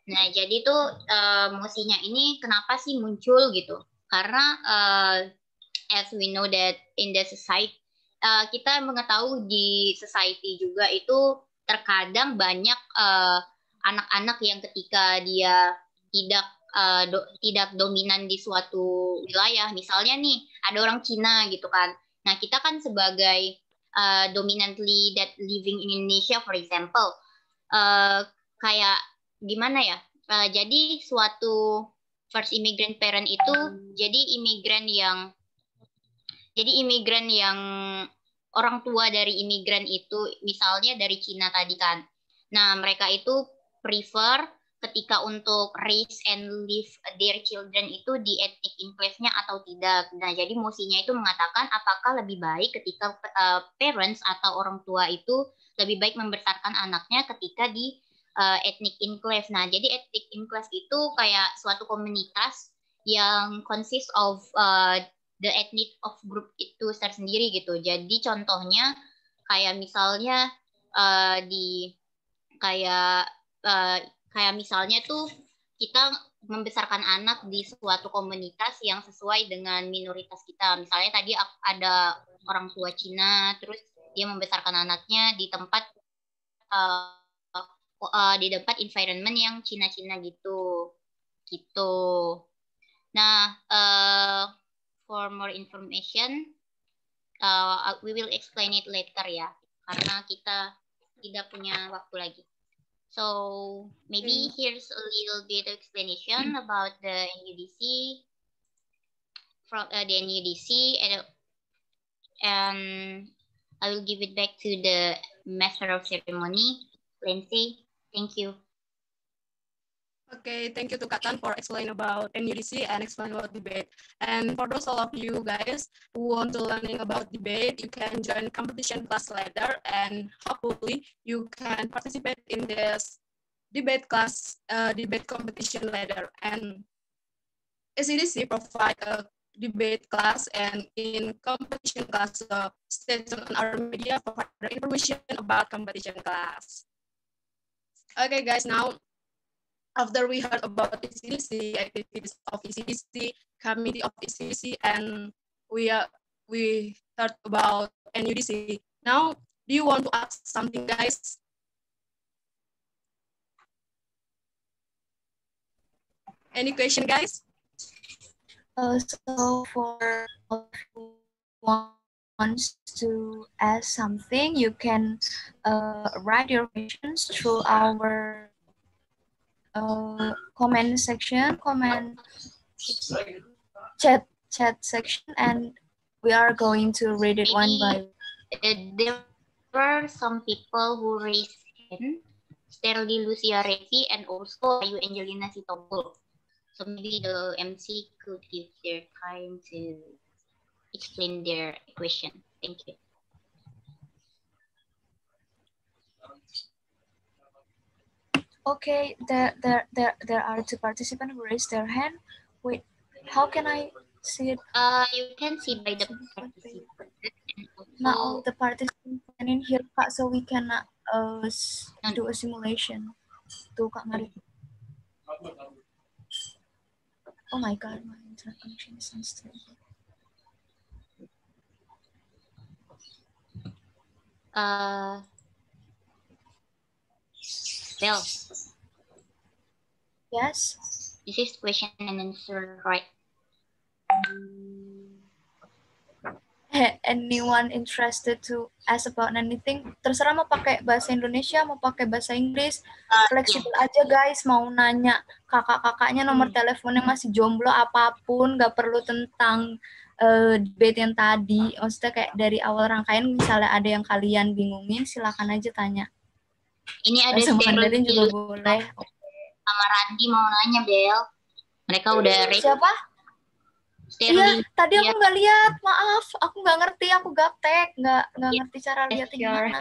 Nah, jadi tuh uh, mosinya ini kenapa sih muncul gitu? Karena uh, as we know that in the society uh, kita mengetahui di society juga itu terkadang banyak anak-anak uh, yang ketika dia tidak uh, do, tidak dominan di suatu wilayah, misalnya nih ada orang Cina gitu kan. Nah, kita kan sebagai uh, dominantly that living in Indonesia for example, uh, kayak gimana ya? Uh, jadi suatu first immigrant parent itu jadi imigran yang jadi imigran yang orang tua dari imigran itu misalnya dari Cina tadi kan. Nah, mereka itu prefer ketika untuk raise and live their children itu di ethnic enclave-nya atau tidak. Nah, jadi mosinya itu mengatakan apakah lebih baik ketika uh, parents atau orang tua itu lebih baik membesarkan anaknya ketika di uh, ethnic enclave. Nah, jadi ethnic enclave itu kayak suatu komunitas yang consist of uh, the ethnic of group itu tersendiri gitu. Jadi contohnya kayak misalnya uh, di kayak uh, kayak misalnya tuh kita membesarkan anak di suatu komunitas yang sesuai dengan minoritas kita. Misalnya tadi ada orang tua Cina, terus dia membesarkan anaknya di tempat uh, uh, di tempat environment yang Cina-Cina gitu, gitu. Nah, uh, for more information, uh, we will explain it later ya, karena kita tidak punya waktu lagi. So maybe mm. here's a little bit of explanation mm. about the NUDC from uh, the NUDC and and I will give it back to the master of ceremony, Lindsay. Thank you. Okay, thank you to Katan for explaining about NUDC and explain about debate. And for those all of you guys who want to learning about debate, you can join competition class later and hopefully you can participate in this debate class, uh, debate competition later. And SEDC provide a debate class and in competition class, uh, tuned on our media for information about competition class. Okay, guys, now after we heard about ECDC, activities of ECDC, committee of ECDC, and we are we heard about NUDC. Now, do you want to ask something, guys? Any question, guys? Uh, so for who wants to ask something, you can uh, write your questions through our uh, comment section, comment chat chat section, and we are going to read it one by. There were some people who raised hand. Sterling Lucia Revi and also Ayu Angelina Sitompul. So maybe the MC could give their time to explain their question. Thank you. Okay, there, there, there, there are two participants who raised their hand. Wait, how can I see it? Uh, you can see by the Not all the participants in here, Kak, so we can uh, do a simulation. Tuh, Kak Mari. Oh my God, my internet connection is unstable. Uh, Bill. Yes. This is question and answer, right? anyone interested to ask about anything, terserah mau pakai bahasa Indonesia, mau pakai bahasa Inggris, uh, fleksibel yeah. aja guys, mau nanya kakak-kakaknya nomor hmm. teleponnya masih jomblo apa pun, nggak perlu tentang uh, debate yang tadi, maksudnya kayak dari awal rangkaian misalnya ada yang kalian bingungin, silakan aja tanya. Ini ada sama Mandarin juga boleh. Sama Randi mau nanya Bel, mereka udah ready. Siapa? Iya, tadi aku nggak lihat, maaf, aku nggak ngerti, aku gaptek, nggak nggak iya, ngerti cara lihat gimana.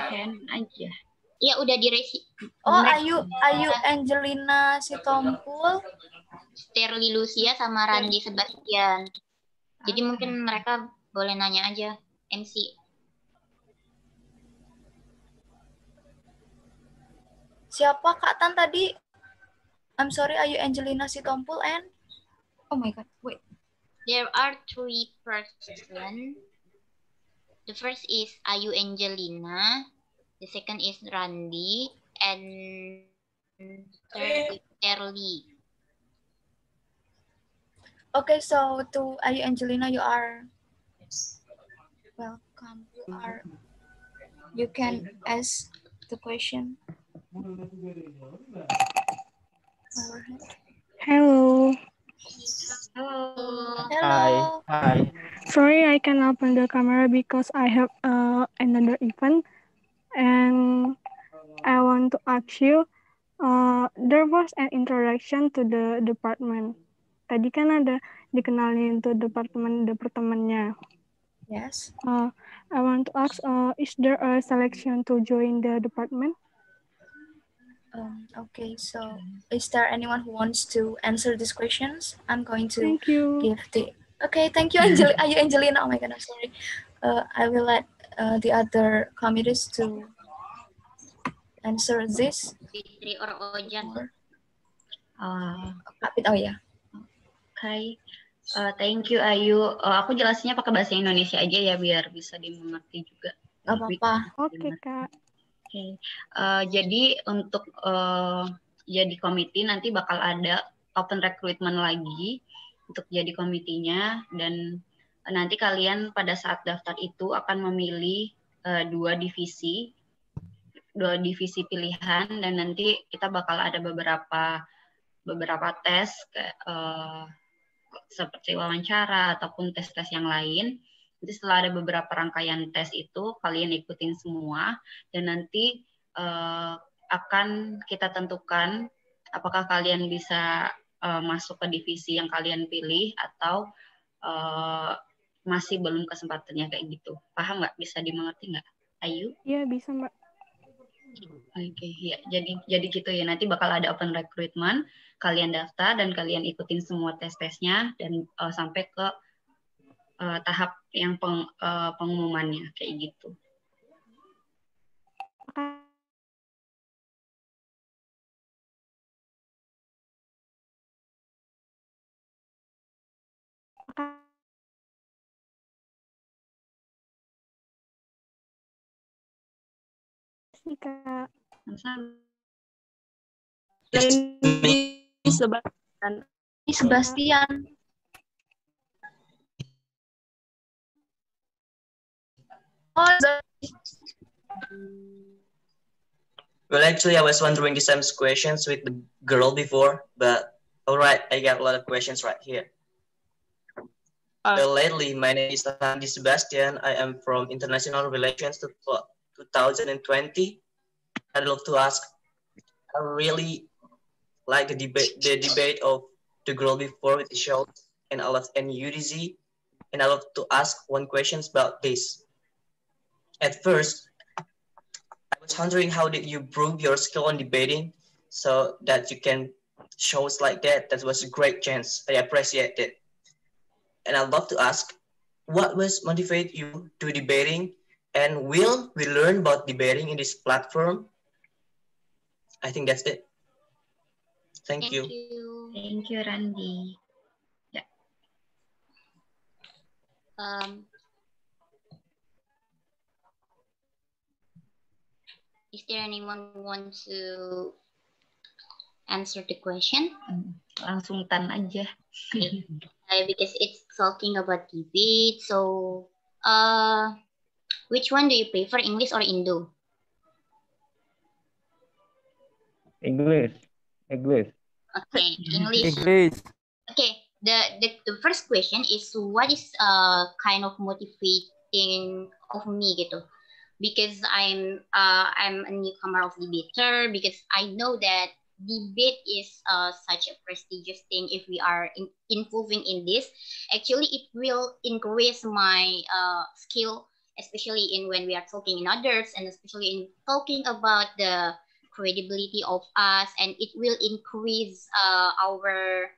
aja. Iya, udah di resi. Oh, Ayu, Ayu Angelina si Tompul. Sterli Lucia sama Randi Sebastian. Jadi mungkin mereka boleh nanya aja MC. Siapa Kak Tan tadi? I'm sorry, are you Angelina Sitompul and? Oh my God, wait. There are three persons. The first is Ayu Angelina. The second is Randy. And third is Erly. Okay, so to Ayu Angelina, you are welcome. You are. You can ask the question. Hello. Hello. Hello. Hi. Sorry, I can open the camera because I have uh, another event, and I want to ask you. Uh, there was an introduction to the department. Tadi kan ada dikenalin tuh departemen departemennya. Yes. Uh, I want to ask, uh, is there a selection to join the department? Um, okay, so is there anyone who wants to answer these questions? I'm going to Thank you. give the. Okay, thank you, Angel. Are you Angelina? Oh my God, I'm sorry. Uh, I will let uh, the other committees to answer this. Fitri or Ojan. Uh, Kapit, oh ya. Okay. Uh, thank you Ayu. Uh, aku jelasinnya pakai bahasa Indonesia aja ya biar bisa dimengerti juga. Gak apa-apa. Oke kak. Oke. Okay. Uh, jadi untuk uh, jadi komite nanti bakal ada open recruitment lagi untuk jadi komitinya dan nanti kalian pada saat daftar itu akan memilih uh, dua divisi dua divisi pilihan dan nanti kita bakal ada beberapa beberapa tes kayak uh, seperti wawancara ataupun tes-tes yang lain. Nanti setelah ada beberapa rangkaian tes itu kalian ikutin semua dan nanti uh, akan kita tentukan apakah kalian bisa uh, masuk ke divisi yang kalian pilih atau uh, masih belum kesempatannya kayak gitu. Paham nggak? Bisa dimengerti nggak? Ayu? Iya bisa mbak. Oke, okay, ya. Jadi jadi gitu ya. Nanti bakal ada open recruitment, kalian daftar dan kalian ikutin semua tes-tesnya dan uh, sampai ke uh, tahap yang peng, uh, pengumumannya kayak gitu. Kak. Lenny Sebastian. Sebastian. Well, actually, I was wondering the same questions with the girl before, but all right, I got a lot of questions right here. Uh, well, lately, my name is Andy Sebastian. I am from International Relations 2020. I'd love to ask, I really like the debate, the debate of the girl before with the show and I love NUDZ. And I love to ask one questions about this. At first, I was wondering how did you prove your skill on debating so that you can shows like that? That was a great chance. I appreciate it. And I'd love to ask, what was motivate you to debating and will we learn about debating in this platform? I think that's it. Thank, Thank you. you. Thank you, Randy. Yeah. Um, is there anyone who wants to answer the question? Langsung tan aja. Okay. Uh, because it's talking about debate. So, uh, which one do you prefer, English or Indo? English. English. Okay, English. English. Okay, the, the, the first question is what is uh kind of motivating of me gitu? Because I'm uh I'm a newcomer of debater because I know that debate is uh such a prestigious thing if we are in, involving in this. Actually, it will increase my uh skill, especially in when we are talking in others and especially in talking about the credibility of us and it will increase uh, our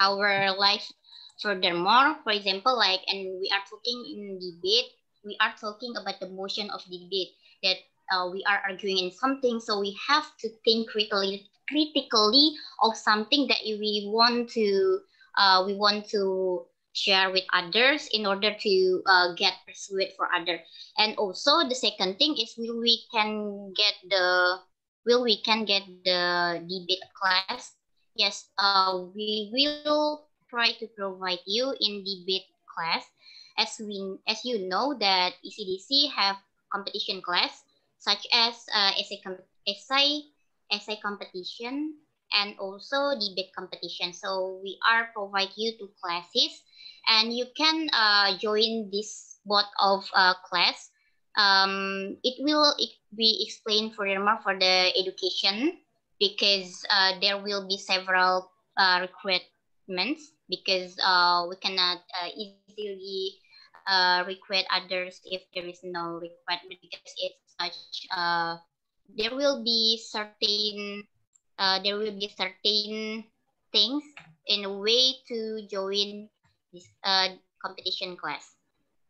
our life furthermore for example like and we are talking in debate we are talking about the motion of debate that uh, we are arguing in something so we have to think critically critically of something that we want to uh, we want to share with others in order to uh, get persuade for other. And also the second thing is will we can get the will we can get the debate class? Yes uh, we will try to provide you in debate class as we as you know that ECDC have competition class such as uh, essay, essay essay competition and also debate competition. So we are provide you two classes and you can uh, join this both of uh, class. Um, it will be explained furthermore for the education because uh, there will be several uh, recruitments because uh, we cannot uh, easily uh, recruit others if there is no requirement because it's such uh, there will be certain uh, there will be certain things in a way to join this uh, competition class.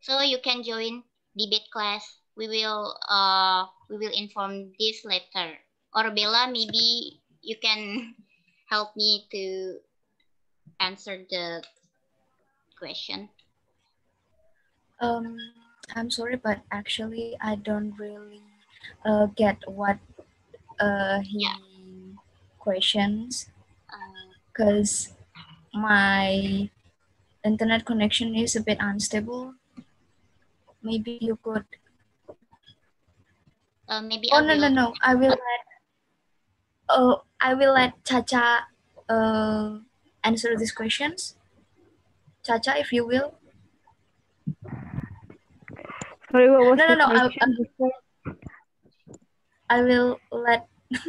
So you can join debate class. We will uh, we will inform this later. Or Bella, maybe you can help me to answer the question. Um, I'm sorry, but actually I don't really uh, get what uh, he questions because uh, my internet connection is a bit unstable. Maybe you could. Uh, maybe. Oh I no no no! I will let. Oh, I will let Chacha uh, answer these questions. Chacha, if you will. Sorry, what was no, the no, no, question? I, I will let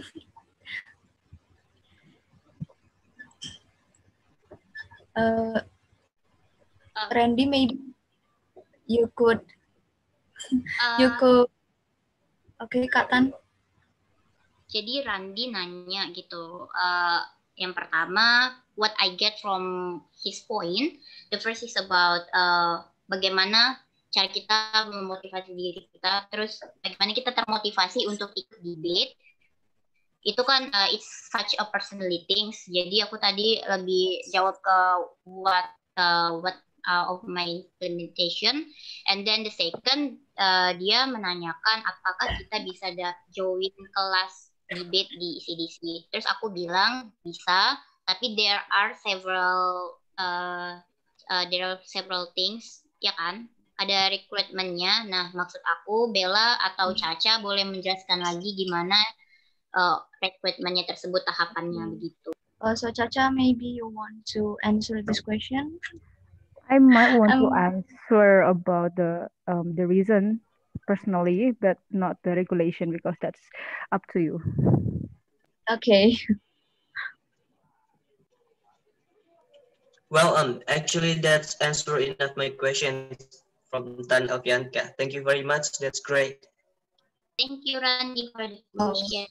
uh, Randy maybe you could uh, you could oke okay, Katan jadi Randy nanya gitu uh, yang pertama what I get from his point the first is about uh, bagaimana cara kita memotivasi diri kita terus bagaimana kita termotivasi untuk ikut debate. Itu kan uh, it's such a personality things. Jadi aku tadi lebih jawab ke what uh, what uh, of my presentation. And then the second uh, dia menanyakan apakah kita bisa da join kelas debate di ICDC terus aku bilang bisa tapi there are several uh, uh, there are several things ya kan ada rekrutmennya. Nah, maksud aku Bella atau hmm. Caca boleh menjelaskan lagi gimana uh, rekrutmennya tersebut tahapannya hmm. begitu. Uh, so Caca, maybe you want to answer this question? I might want um, to answer about the um, the reason personally, but not the regulation because that's up to you. Okay. Well, um, actually, that's answer enough my questions from Tan Alfianka. Thank you very much. That's great. Thank you, Randy, for the question.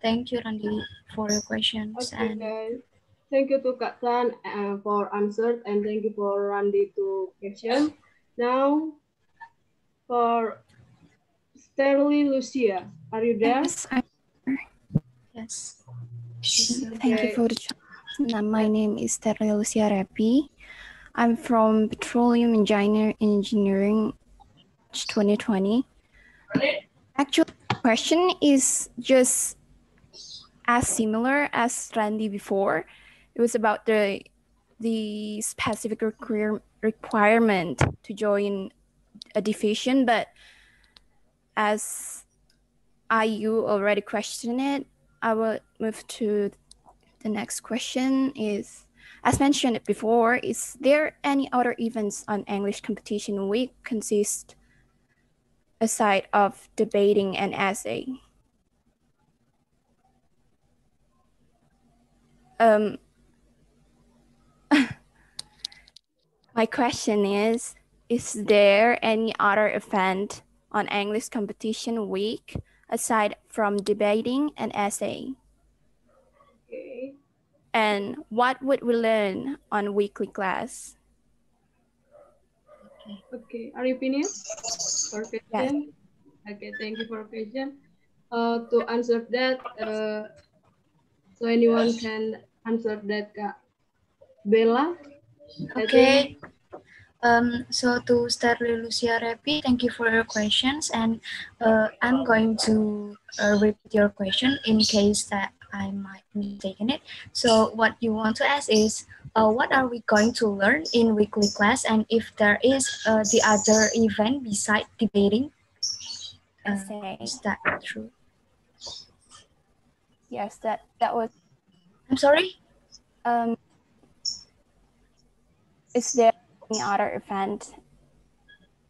Thank you, Randy, for your questions. Okay, and guys. Thank you to Kak Tan uh, for answers and thank you for Randy to question. Now, for Sterling Lucia, are you there? Yes. I'm... Yes. Thank you for the chance. My name is Sterling Lucia Repi. I'm from Petroleum Engineer Engineering 2020. Actual question is just as similar as Randy before. It was about the the specific require, requirement to join a division, but as IU already questioned it, I will move to the next question is as mentioned before, is there any other events on English Competition Week consist aside of debating and essay? Um, my question is, is there any other event on English Competition Week aside from debating and essay? And what would we learn on weekly class? Okay, are you finished for question? Yes. Okay, thank you for question. uh, to answer that, uh, so anyone can answer that, Kak. Bella? Okay. Um, so to start with Lucia Repi, thank you for your questions. And uh, I'm going to uh, repeat your question in case that I might mistaken it. So what you want to ask is, uh, what are we going to learn in weekly class? And if there is uh, the other event beside debating, uh, is that true? Yes, that, that was. I'm sorry? Um, is there any other event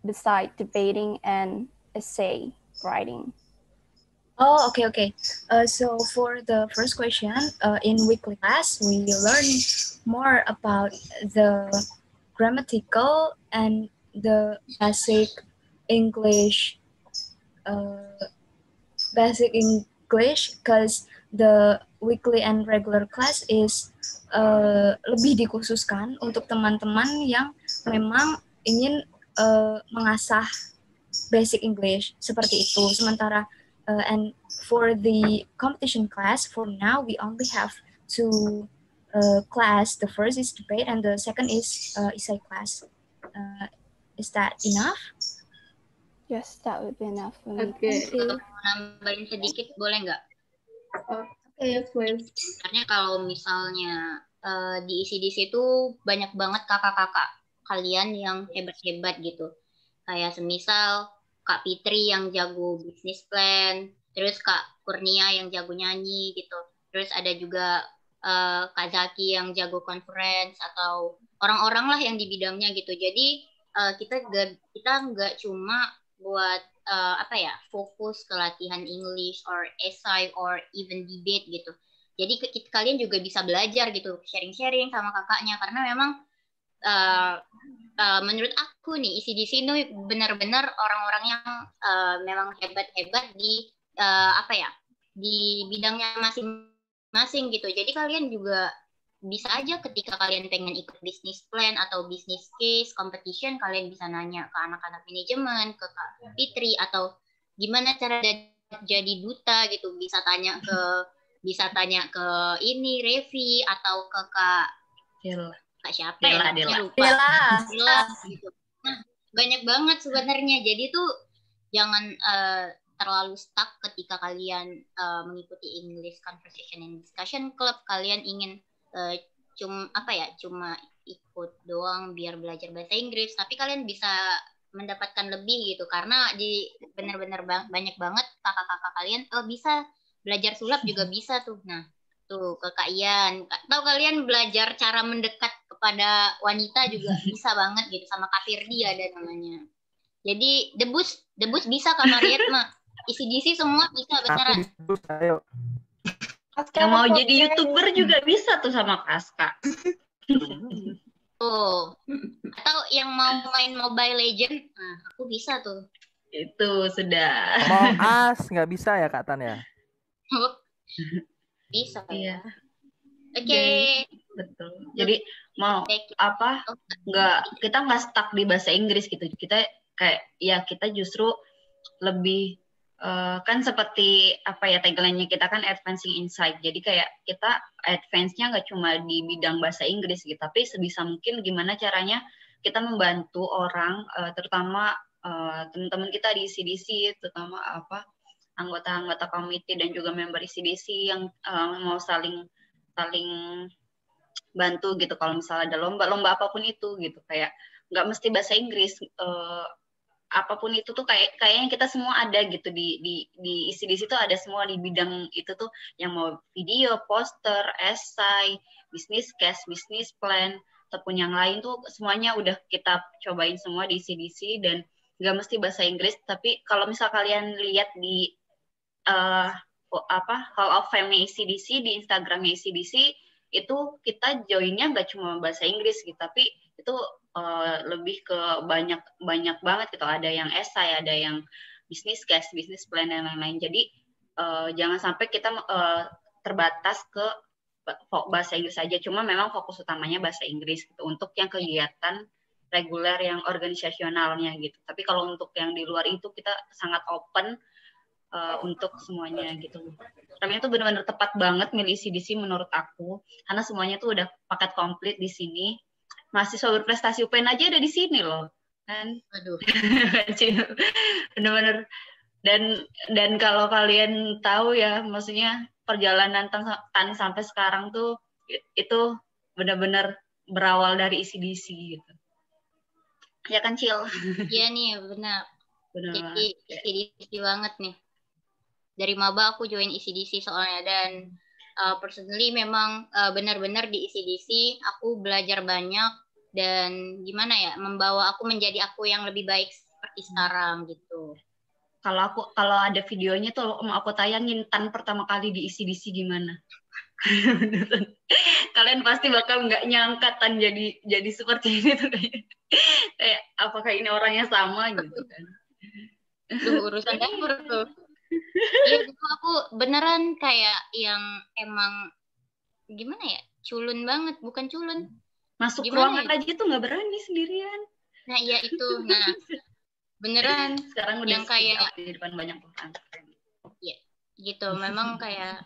beside debating and essay writing? Oh, okay, okay. Uh, so for the first question, uh, in weekly class, we learn more about the grammatical and the basic English, uh, basic English, because the weekly and regular class is uh, lebih dikhususkan untuk teman-teman yang memang ingin uh, mengasah basic English seperti itu. Sementara uh, and for the competition class, for now we only have two uh, class. The first is debate and the second is uh, essay class. Uh, is that enough? Yes, that would be enough for me. Okay. You. nambahin sedikit boleh nggak? Oke, okay, please. Sebenarnya kalau misalnya uh, di isi di situ banyak banget kakak-kakak kalian yang hebat-hebat gitu. Kayak semisal Kak Fitri yang jago bisnis plan, terus Kak Kurnia yang jago nyanyi gitu. Terus ada juga uh, Kak Zaki yang jago conference atau orang-orang lah yang di bidangnya gitu. Jadi uh, kita gak, kita nggak cuma buat uh, apa ya fokus ke latihan English or essay or even debate gitu. Jadi kalian juga bisa belajar gitu, sharing-sharing sama kakaknya karena memang uh, uh, menurut aku nih isi di sini benar-benar orang-orang yang uh, memang hebat-hebat di uh, apa ya di bidangnya masing-masing gitu. Jadi kalian juga bisa aja ketika kalian pengen ikut bisnis plan atau bisnis case competition kalian bisa nanya ke anak-anak manajemen ke Kak Fitri atau gimana cara jadi duta gitu bisa tanya ke bisa tanya ke ini Revi atau ke Kak. Kak siapa Dela, ya? Dela. Lupa. Dela. Dela, gitu. Nah, banyak banget sebenarnya. Jadi tuh jangan uh, terlalu stuck ketika kalian uh, mengikuti English Conversation and Discussion Club. Kalian ingin uh, cuma apa ya? Cuma ikut doang biar belajar bahasa Inggris, tapi kalian bisa mendapatkan lebih gitu karena di benar-benar banyak banget kakak-kakak kalian oh bisa belajar sulap juga bisa tuh. Nah, tuh ke Kak Ian. Tahu kalian belajar cara mendekat kepada wanita juga bisa banget gitu sama Kak Firdi ada namanya. Jadi debus debus bisa Kak Mariet mah. Isi disi semua bisa beneran. ayo. Yang mau jadi youtuber juga bisa tuh sama Kaska. Tuh. Atau yang mau main Mobile Legend, nah aku bisa tuh. Itu sudah. Mau as nggak bisa ya Kak Tan ya? bisa Iya. Oke. Okay. Betul. Jadi mau apa? Nggak kita nggak stuck di bahasa Inggris gitu. Kita kayak ya kita justru lebih uh, kan seperti apa ya tagline-nya kita kan advancing insight. Jadi kayak kita advance-nya nggak cuma di bidang bahasa Inggris gitu, tapi sebisa mungkin gimana caranya kita membantu orang, uh, terutama uh, teman-teman kita di CDC, terutama apa anggota-anggota komite dan juga member ICDC yang uh, mau saling saling bantu gitu kalau misalnya ada lomba lomba apa pun itu gitu. Kayak nggak mesti bahasa Inggris uh, apa pun itu tuh kayak kayaknya kita semua ada gitu di di di isi di situ ada semua di bidang itu tuh. Yang mau video poster esai bisnis case bisnis plan ataupun yang lain tuh semuanya udah kita cobain semua di CDC dan nggak mesti bahasa Inggris. Tapi kalau misal kalian lihat di uh, apa Hall of Fame ACDC di Instagramnya ACDC itu kita joinnya nggak cuma bahasa Inggris gitu tapi itu uh, lebih ke banyak banyak banget gitu. Ada yang esai ada yang bisnis case bisnis plan dan lain-lain. Jadi uh, jangan sampai kita uh, terbatas ke bahasa Inggris saja. Cuma memang fokus utamanya bahasa Inggris gitu untuk yang kegiatan reguler yang organisasionalnya gitu. Tapi kalau untuk yang di luar itu kita sangat open uh, untuk semuanya gitu. Kalian itu benar-benar tepat banget milih ICDC menurut aku karena semuanya tuh udah paket komplit di sini. Mahasiswa berprestasi UPN aja ada di sini loh. Kan? Aduh. benar-benar dan dan kalau kalian tahu ya maksudnya perjalanan Tan sampai sekarang tuh itu benar-benar berawal dari ICDC gitu. Ya kan Cil? Iya nih benar. Benar Jadi ICDC banget nih. Dari maba aku join ICDC soalnya. Dan uh, personally memang uh, benar-benar di ICDC aku belajar banyak dan gimana ya membawa aku menjadi aku yang lebih baik seperti sekarang gitu. Kalau aku kalau ada videonya tuh mau aku tayangin tan pertama kali di isi gimana? Kalian pasti bakal nggak nyangka tan jadi jadi seperti ini tuh kayak kayak apakah ini orangnya sama gitu kan? Duh, urusan dapur tuh ya itu aku beneran kayak yang emang gimana ya culun banget bukan culun. Masuk gimana ruangan ya? aja tuh nggak berani sendirian. Nah iya itu. Nah beneran sekarang udah yang kayak di depan banyak orang. Ya gitu. Memang kayak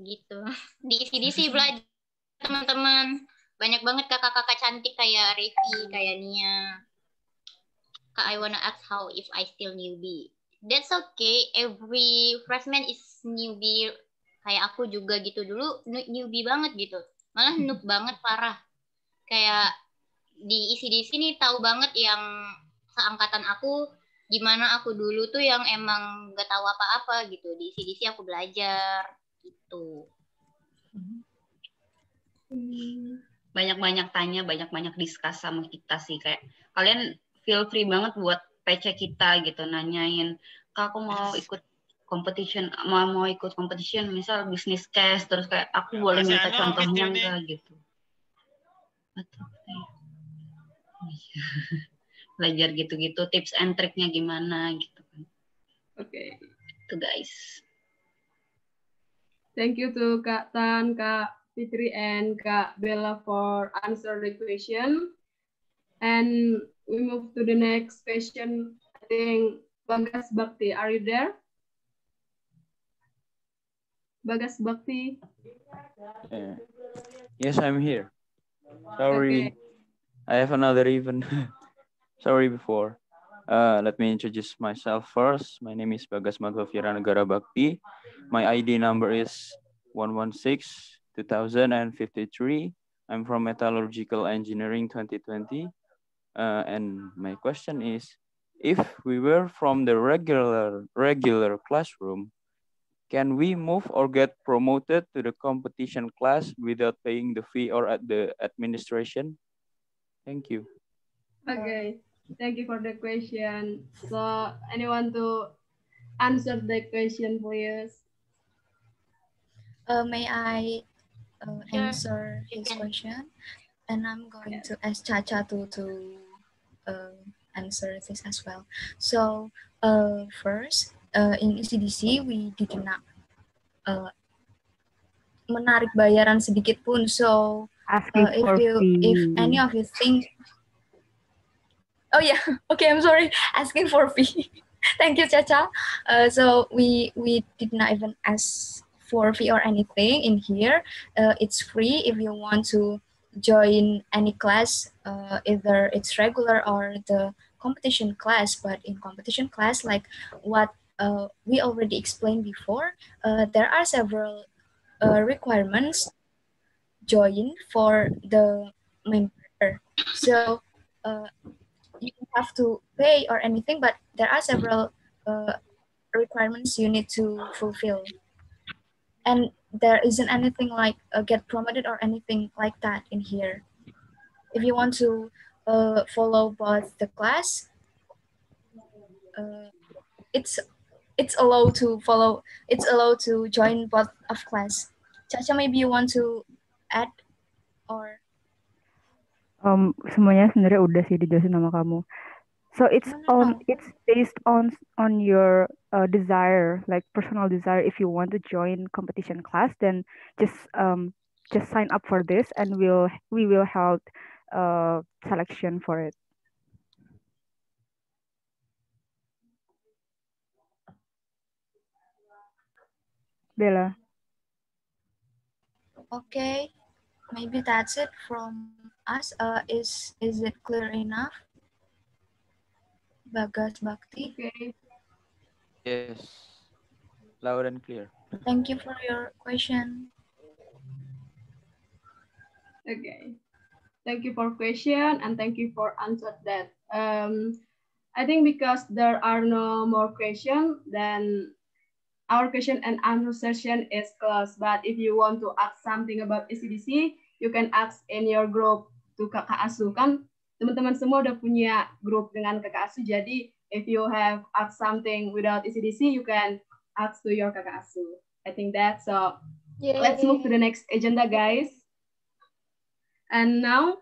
gitu. Di CDC belajar teman-teman. Banyak banget kakak-kakak cantik kayak Revi kayak Nia. Kak I wanna ask how if I still newbie that's okay. Every freshman is newbie. Kayak aku juga gitu. Dulu newbie banget gitu. Malah noob banget parah. Kayak di isi di sini tahu banget yang seangkatan aku gimana aku dulu tuh yang emang gak tahu apa-apa gitu. Di CDC aku belajar gitu. Banyak-banyak tanya banyak-banyak diskus sama kita sih. Kayak kalian feel free banget buat PC kita gitu nanyain kak aku mau ikut competition mau mau ikut competition misal bisnis case terus kayak aku boleh minta contohnya enggak gitu Betul belajar gitu-gitu tips and triknya gimana gitu kan. Oke. Okay. Itu guys. Thank you to Kak Tan, Kak Fitri, and Kak Bella for answer the question. And we move to the next question. I think Bagas Bakti, are you there? Bagas Bakti. Uh, yes, I'm here. Sorry, okay. I have another event. sorry before. Uh, let me introduce myself first. My name is Bagas Madhwafira Negara Bakti. My ID number is 116-2053. I'm from Metallurgical Engineering 2020. Uh, and my question is, if we were from the regular regular classroom, can we move or get promoted to the competition class without paying the fee or at the administration? Thank you. Okay. Thank you for the question. So anyone to answer the question, please? Uh, may I uh, answer his question? And I'm going to ask Chacha to, to answer this as well. So uh, first, uh, in ECDC, we did not uh, menarik bayaran sedikit pun. So uh, if you, if any of you think oh yeah okay i'm sorry asking for fee thank you chacha uh, so we we did not even ask for fee or anything in here uh, it's free if you want to join any class uh, either it's regular or the competition class but in competition class like what uh, we already explained before uh, there are several uh, requirements join for the member so you don't have to pay or anything, but there are several uh, requirements you need to fulfill. And there isn't anything like uh, get promoted or anything like that in here. If you want to uh, follow both the class, uh, it's it's allowed to follow. It's allowed to join both of class. Chacha, maybe you want to add or um, semuanya sebenarnya udah sih dijelasin sama kamu. So it's on it's based on on your uh, desire, like personal desire. If you want to join competition class, then just um just sign up for this, and we'll we will help uh selection for it. Bella. Okay, maybe that's it from us. Uh, is is it clear enough? Bagas Bakti. Okay. Yes. Loud and clear. Thank you for your question. Okay. Thank you for question and thank you for answer that. Um, I think because there are no more question, then our question and answer session is closed. But if you want to ask something about ECDC, you can ask in your group to kakak asuh kan. Teman-teman semua udah punya grup dengan kakak asuh. Jadi if you have ask something without ECDC, you can ask to your kakak asuh. I think that. So Yay. let's move to the next agenda, guys. And now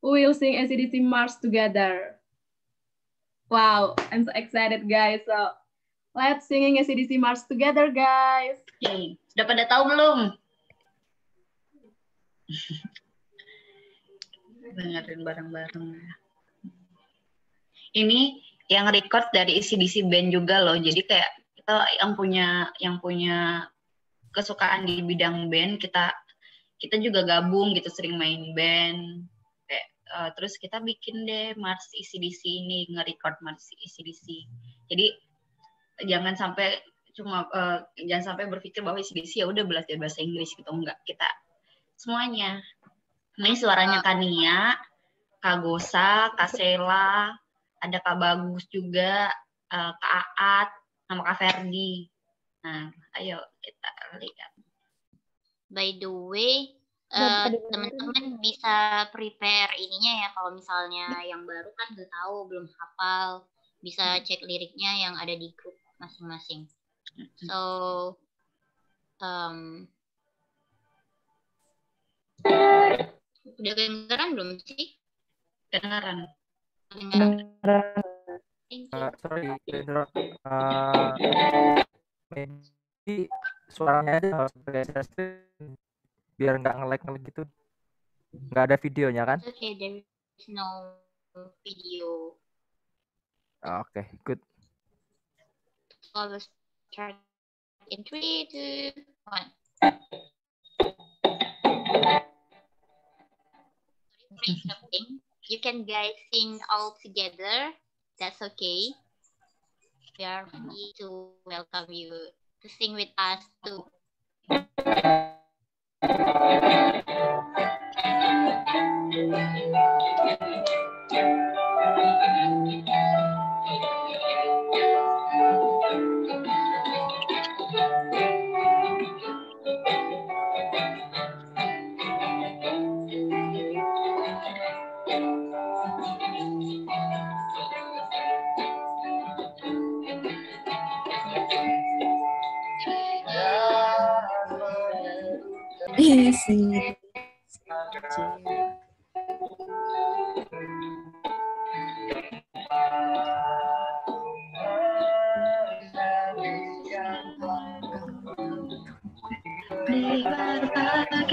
we will sing ACDC March together. Wow, I'm so excited, guys. So let's singing ACDC March together, guys. Yay. Sudah pada tahu belum? Dengerin bareng-bareng. Ini yang record dari ACDC band juga loh. Jadi kayak kita yang punya yang punya kesukaan di bidang band kita kita juga gabung gitu sering main band kayak uh, terus kita bikin deh Mars ECDC ini nge-record Mars ECDC jadi jangan sampai cuma uh, jangan sampai berpikir bahwa ECDC ya udah belajar bahasa Inggris gitu enggak kita semuanya ini suaranya Kania Kak Gosa Kak Sela ada Kak Bagus juga uh, Kak Aat sama Kak Ferdi. Nah ayo kita lihat. By the way, uh, teman-teman bisa prepare ininya ya kalau misalnya yang baru kan nggak tahu belum hafal bisa cek liriknya yang ada di grup masing-masing. So um, Udah kedengeran belum sih? Kedengeran. Kedengeran. Uh, sorry, uh, eh, Medi, suaranya aja harus bergeser screen biar nggak nge-lag nge gitu. Nggak ada videonya kan? Oke, okay, there is no video. Oke, okay, good. So, let's start in 3, 2, 1. something. You can guys sing all together. That's okay. We are free to welcome you to sing with us too. seed. Yeah. Privar para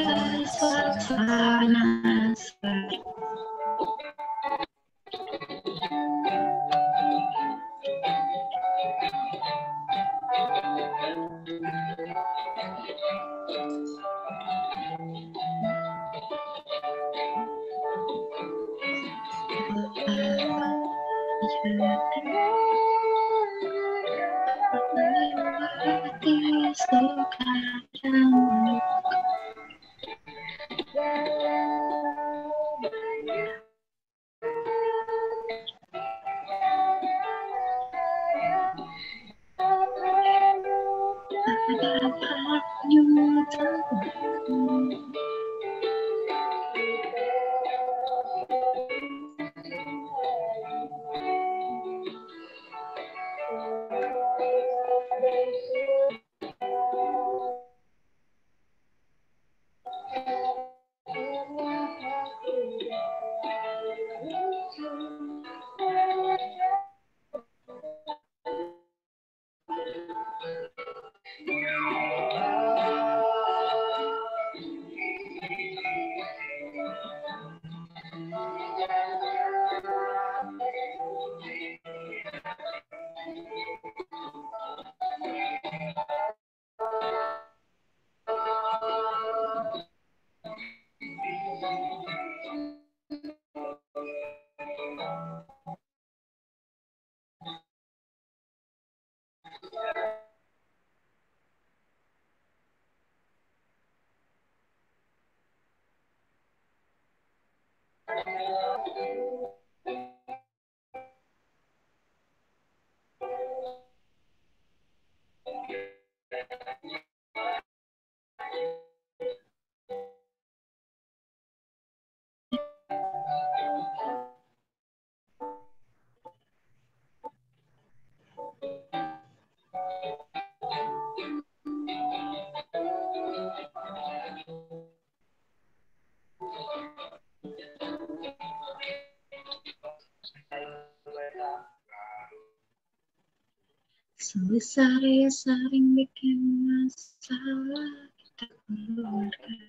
Sebesar saya sering bikin masalah kita keluarkan.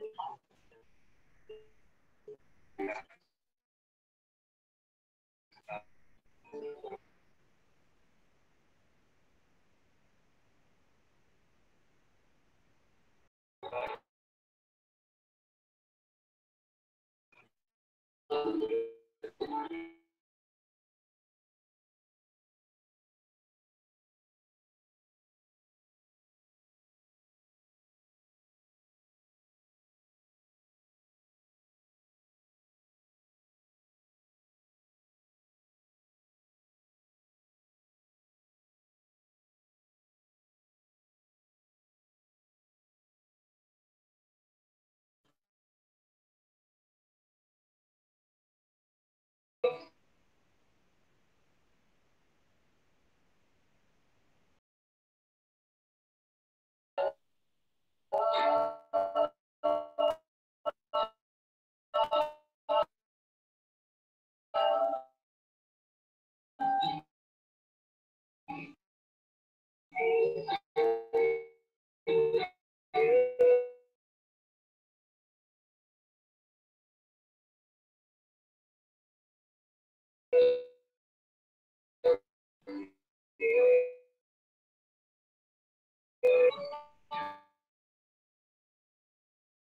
Thank you.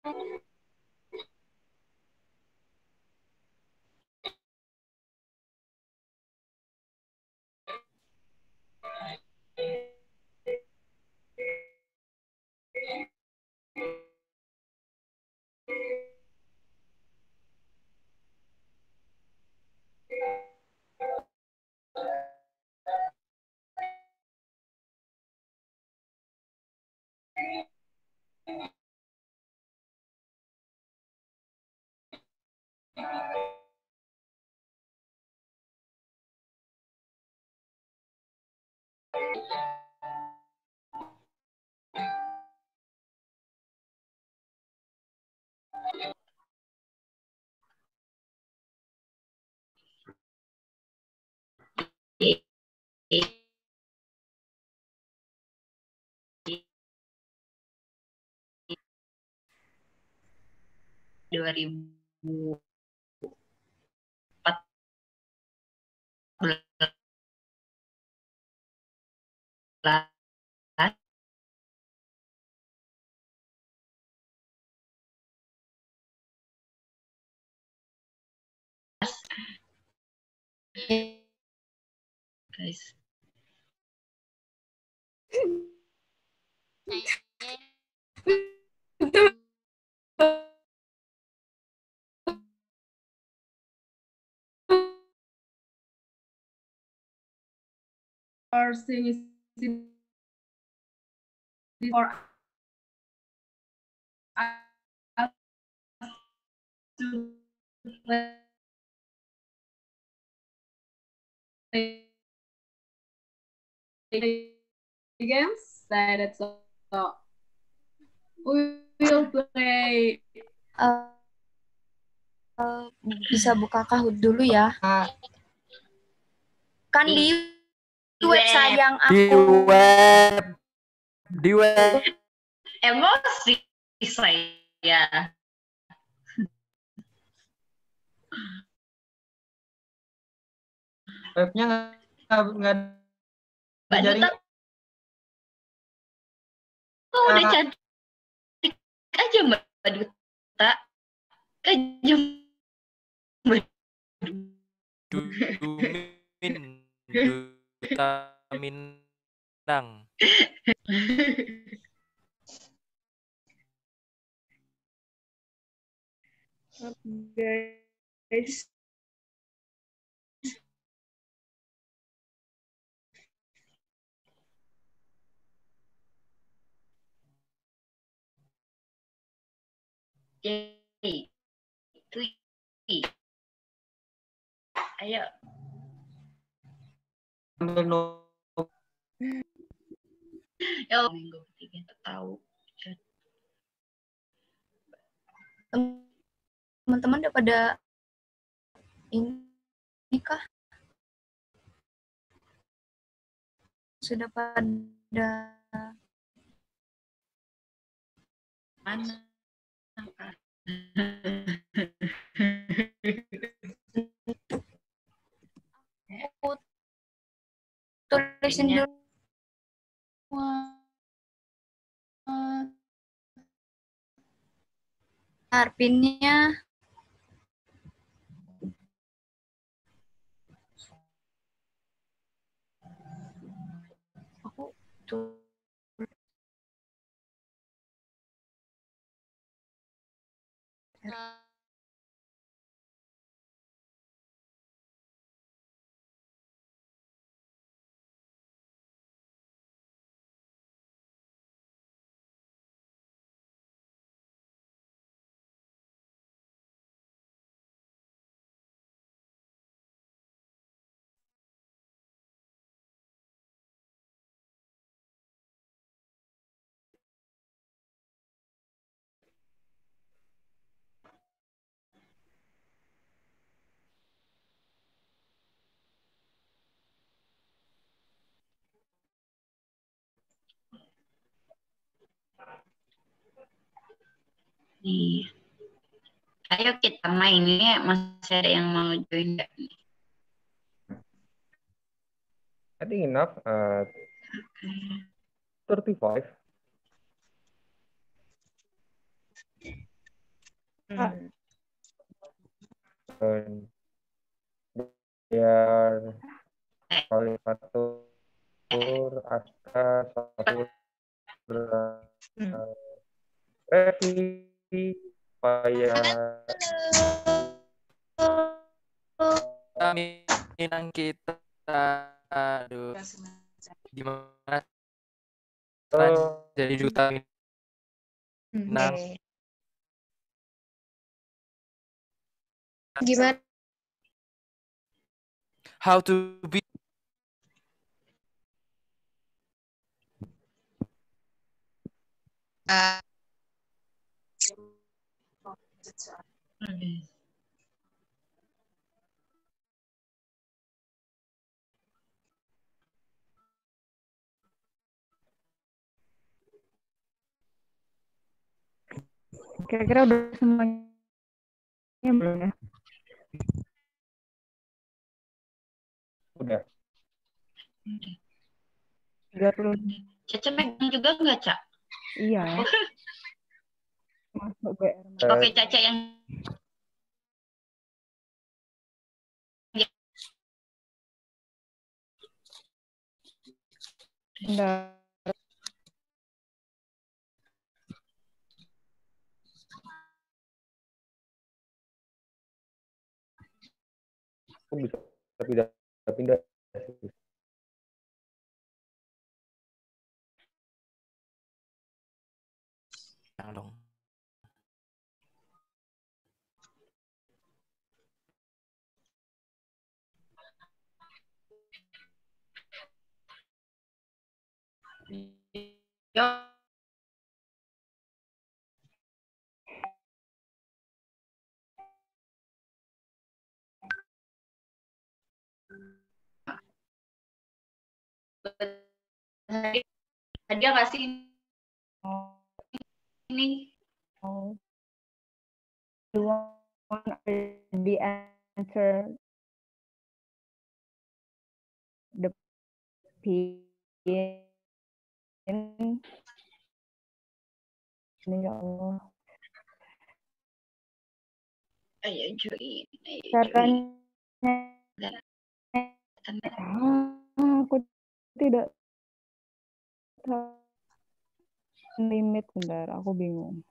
Thank you. 2000 Yeah belas guys Nursing for us to play games. That's all. We will play. Uh, uh, bisa buka Kahoot dulu ya. Kan di web sayang Di aku. web. Di web. emosi saya Webnya nggak nggak Mbak jaring. Duta kok udah Ah. cantik aja Mbak Duta kejam Dumin Duta Minang. guys. Yay. Tui. Ayo. Ambil. Ya, minggu ketiga tahu. Teman-teman udah pada ini kah? Sudah pada mana? Aku tulisin dulu. Arpinnya aku tuh Uh, Nih. Ayo kita main ya. Masih ada yang mau join nggak nih? I think enough. Uh, 35. Hmm. And biar Kalifatur, Aska, Saputra, Revi, supaya Minang kita aduh gimana Oh. jadi duta Minang Gimana? how to be Kira-kira udah semuanya belum ya? udah. Tiga puluh. Caca megang juga nggak, Cak? Iya. Masuk BR. Oke, Caca yang Bentar. Aku bisa pindah pindah sih. Yang dong Yo. Hadiah nggak sih ini? You want the answer the pin ini ya Allah Ayo join, caranya Ah, aku tidak tahu limit bentar aku bingung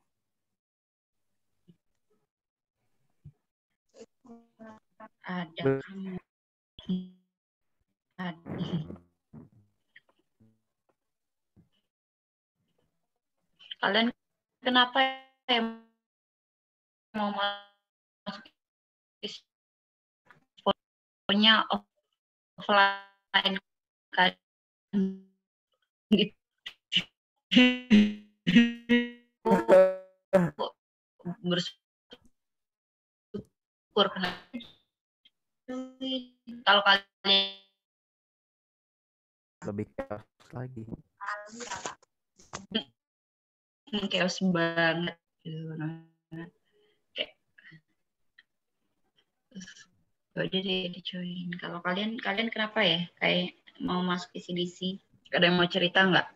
Ada kamu. Ada. Kalian kenapa ya mau masuk pokoknya offline kan gitu. bersyukur kenapa kalau kalian lebih chaos lagi Hmm, chaos banget gitu kayak ya udah deh dicoin kalau kalian kalian kenapa ya? Kayak mau masuk ICDC ada yang mau cerita nggak?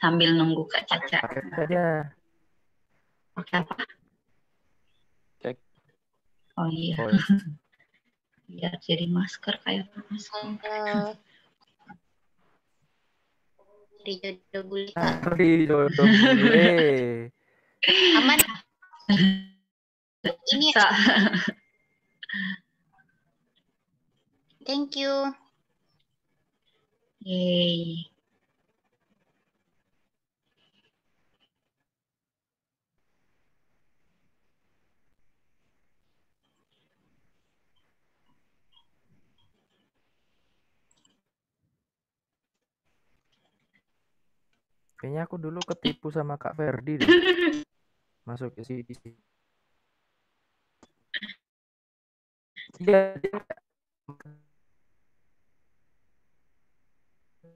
Sambil nunggu kak Caca. Pakai saja pakai apa? Cek. oh iya. Biar jadi masker kayak masker Dari jodoh bule kak. Ari jodoh gue Aman. Ini thank you. Yeay. Kayaknya aku dulu ketipu sama Kak Ferdi deh. Masuk ke sini. Iya dia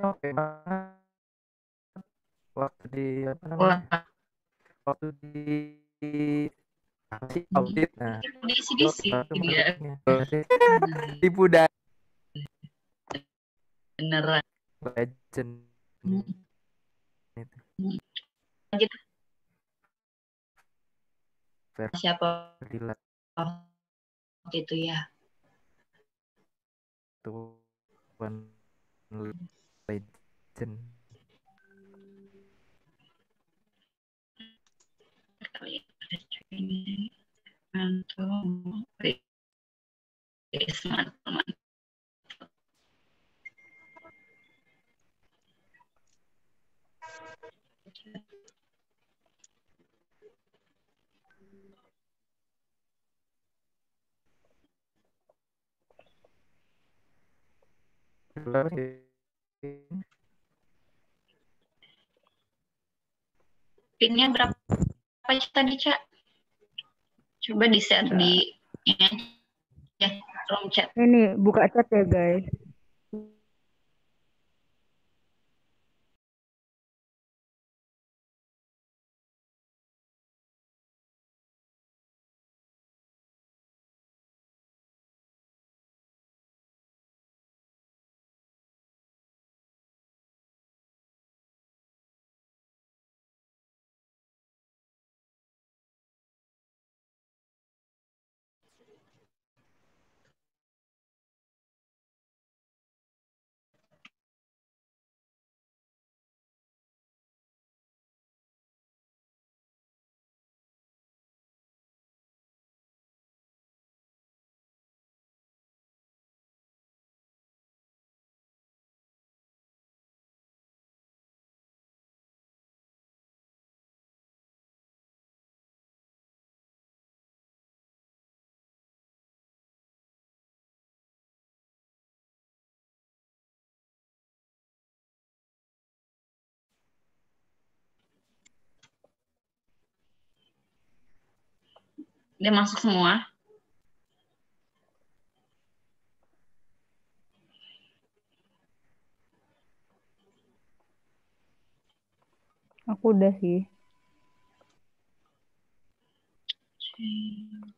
oke banget. Waktu di apa namanya? Waktu di sih audit. Nah Di waktu itu dia. masuknya. Tipu dan Beneran. legend itu Lanjut. Siapa waktu itu ya? Tuan legend Antum. Yes, berapa sih Pinnya berapa tadi, Cak? Coba di-share di ini aja, ya, room chat. Ini buka chat ya guys. Dia masuk semua. Aku udah sih. guys.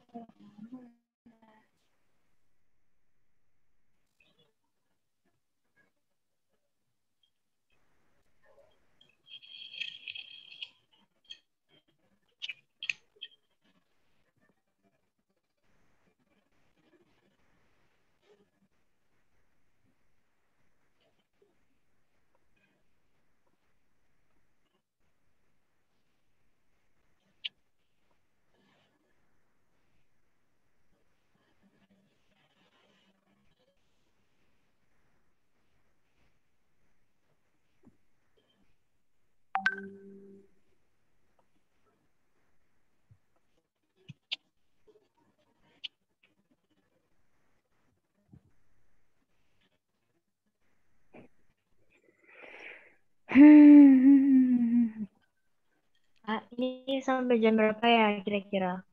Ah, ini sampai jam berapa ya kira-kira?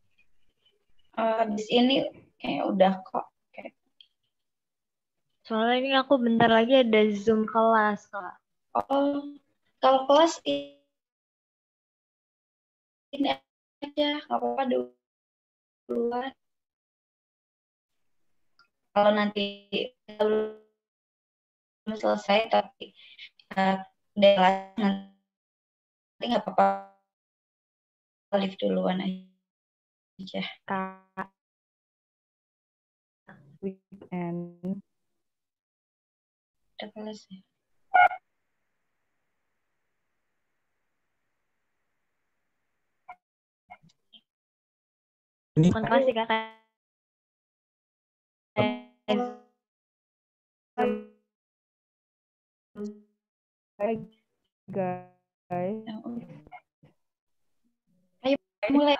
Eh, habis ini kayak udah kok. Soalnya ini aku bentar lagi ada Zoom kelas, Kak. Oh, kalau kelas ini aja, nggak apa-apa duluan. Kalau nanti belum selesai tapi uh, udah kelas nanti nggak apa-apa live duluan aja. Kak. Weekend. Udah kelas ya. Ini Terima kasih kakak. Hai guys. Mulai.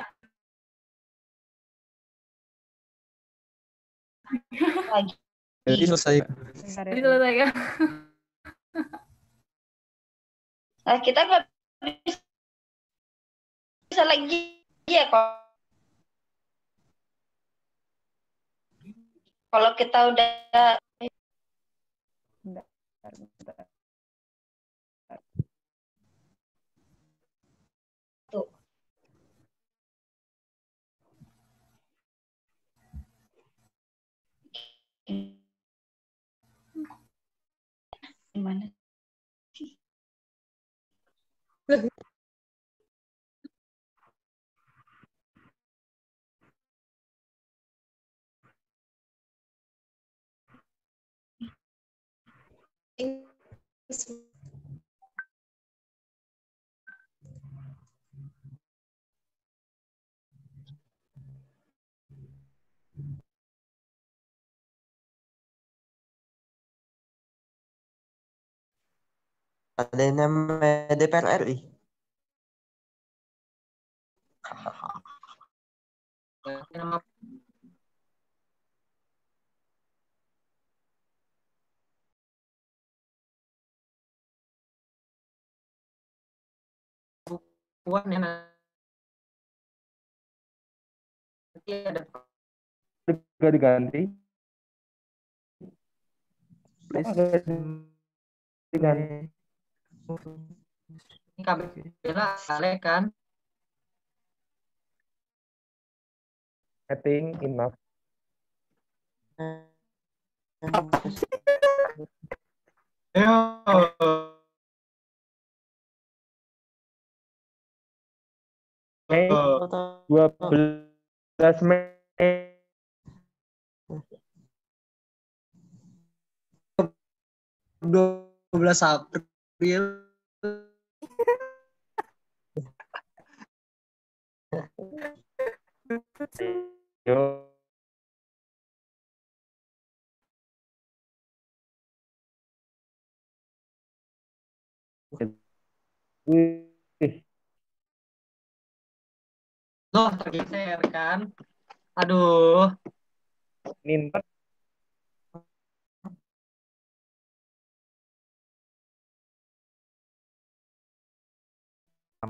Lagi. Jadi selesai. Jadi selesai kan? Nah, kita nggak bisa, bisa lagi ya kok. Kalau kita udah Bentar, bentar. tuh gimana sih? Ada yang namanya DPR RI. Puan nanti ada Juga diganti. Please. Diganti. Ini kabel bela kan I think enough. Ayo. Mei 12 Mei. dua belas April Yo. Wih, loh tergeser kan aduh nintet.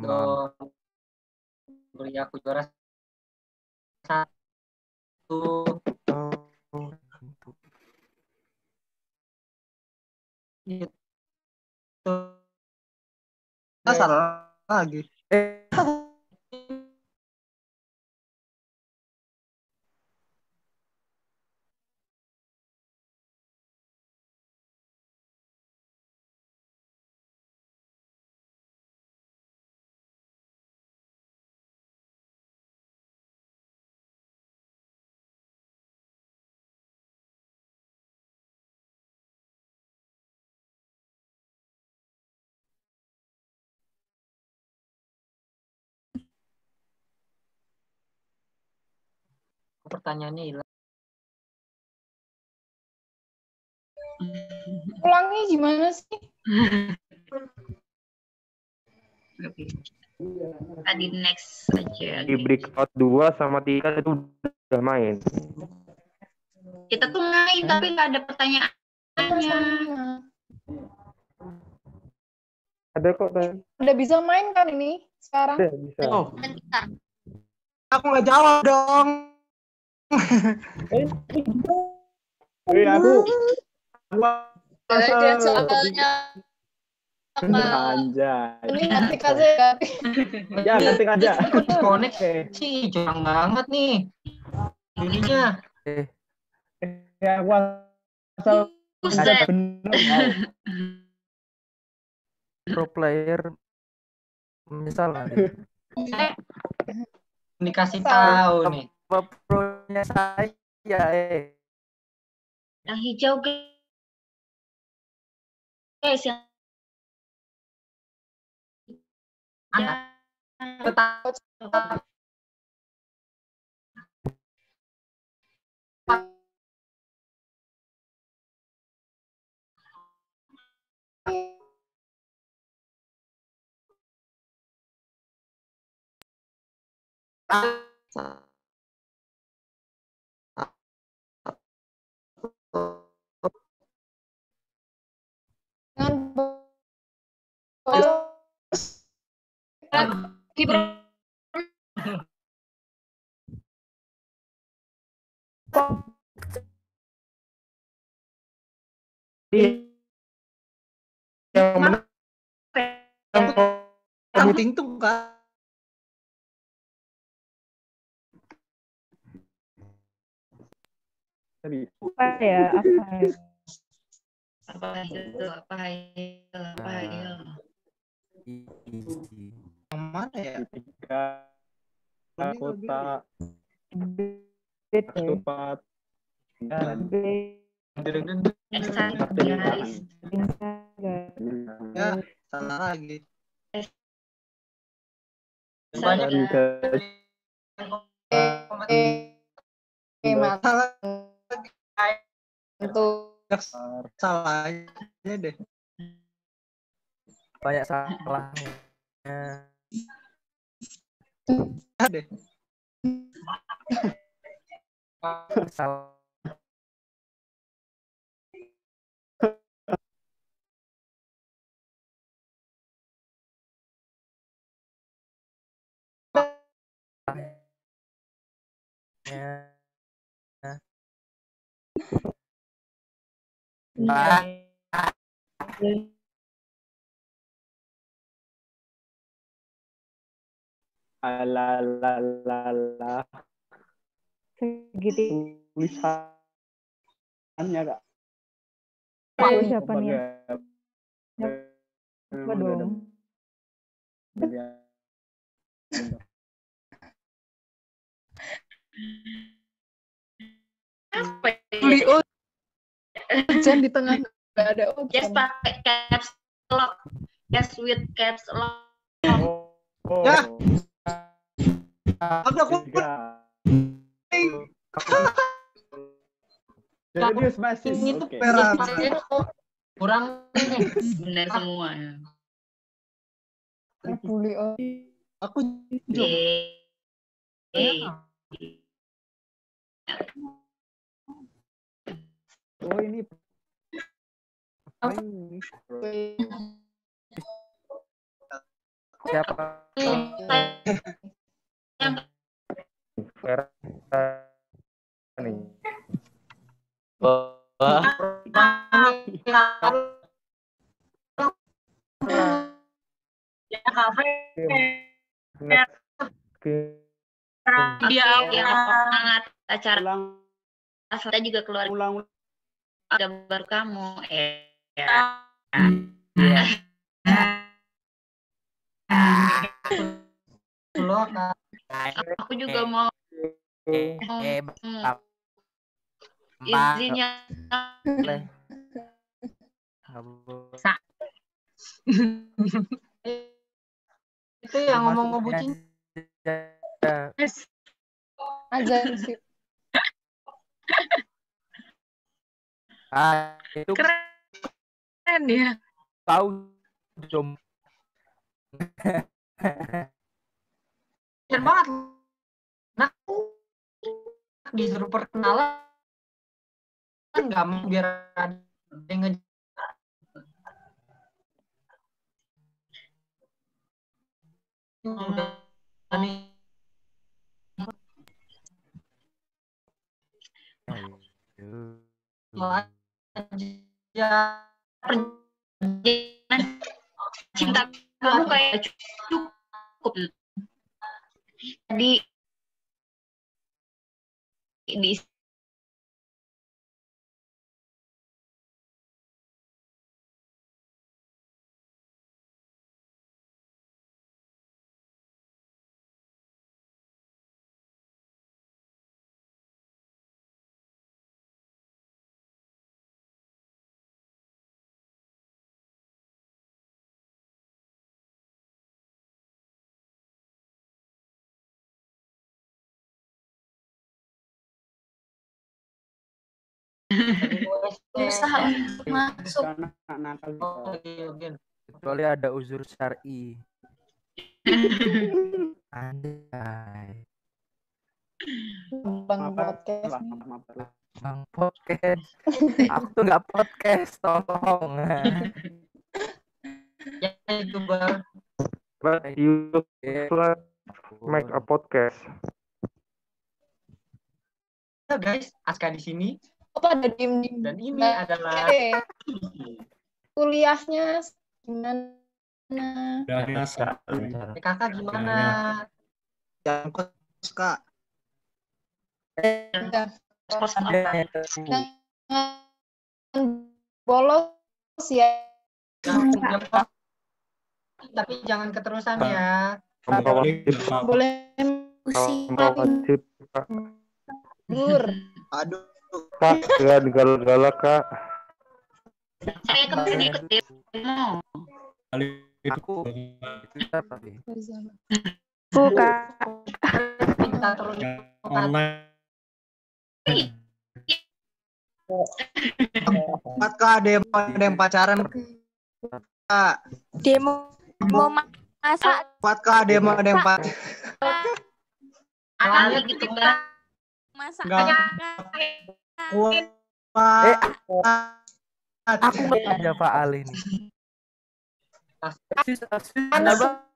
Loh, beli aku juara satu. Gitu Ah, salah lagi. Eh, pertanyaannya hilang. Ulangnya gimana sih? Tadi next aja. Di breakout 2 sama 3 itu udah main. Kita tuh main tapi nggak ada pertanyaannya. Ada kok tadi. Udah bisa main kan ini sekarang? Udah bisa. Oh. Aku nggak jawab dong. Eh, aku Ada soalnya Anjay. ini ketik aja ya. Ya, ketik aja. Disconnect sih, curang banget nih. Ininya. Ya, aku asal Buset. bener. Pro player menyesal nanti. Dikasih tahu nih. Apa pro-nya saya eh. Yang hijau guys yang Yang menang Kamu kan? Tadi. Apa ya? Apa ya? apa itu apa itu apa itu Yang mana ya? Tiga kota. ketupat. excited guys. Ya, salah lagi. Banyak Oke, masalah untuk Salah aja deh. Banyak salahnya. Ada. Salah. Ala la la la. Segitu. Tulisannya nih? Apa dong? Apa beli ya? Hujan di tengah nggak ada hujan. just pakai caps lock just with caps lock Ya. Ada aku. Jadi masih itu oke. Merah. kurang benar semua Bully oh. Aku Eh, Oh ini. Apa ini? Siapa? Nih. ya kafe Dia yang semangat acara kita juga keluar gambar kamu eh ya. aku juga mau Eh, Hmm. Mbak. izinnya Boleh. Sa- Itu yang ngomong ngebucin. Aja sih. Ah, itu Keren ya. tahu jom. Keren banget. Nah, disuruh perkenalan nggak mau biar ada yang nge udah aja cinta kamu kayak cukup. Di di Berusaha untuk masuk. Kecuali ada uzur syar'i. Andai. Bang podcast. Bang podcast. Aku tuh nggak podcast, tolong. ya itu bang But you make a podcast. ya guys Aska di sini Apa ada dim dim? dan ini adalah Oke. Kuliahnya gimana? Eh, kakak gimana Jangan kos kak. Jangan bolos ya. tapi jangan keterusan ya Boleh Kak. Dur. Aduh. Kak, jangan galak-galak, Kak. saya kembali ke demo Aku sih? Buka. kita terus Empat kak. Yang ada yang pacaran? Kak. Demo mau masak. Empat kak. Ada yang ada yang pacaran. gitu bang masak. Kuat. Eh, aku nggak ada Pak Ali nih. Asis, asis, apa?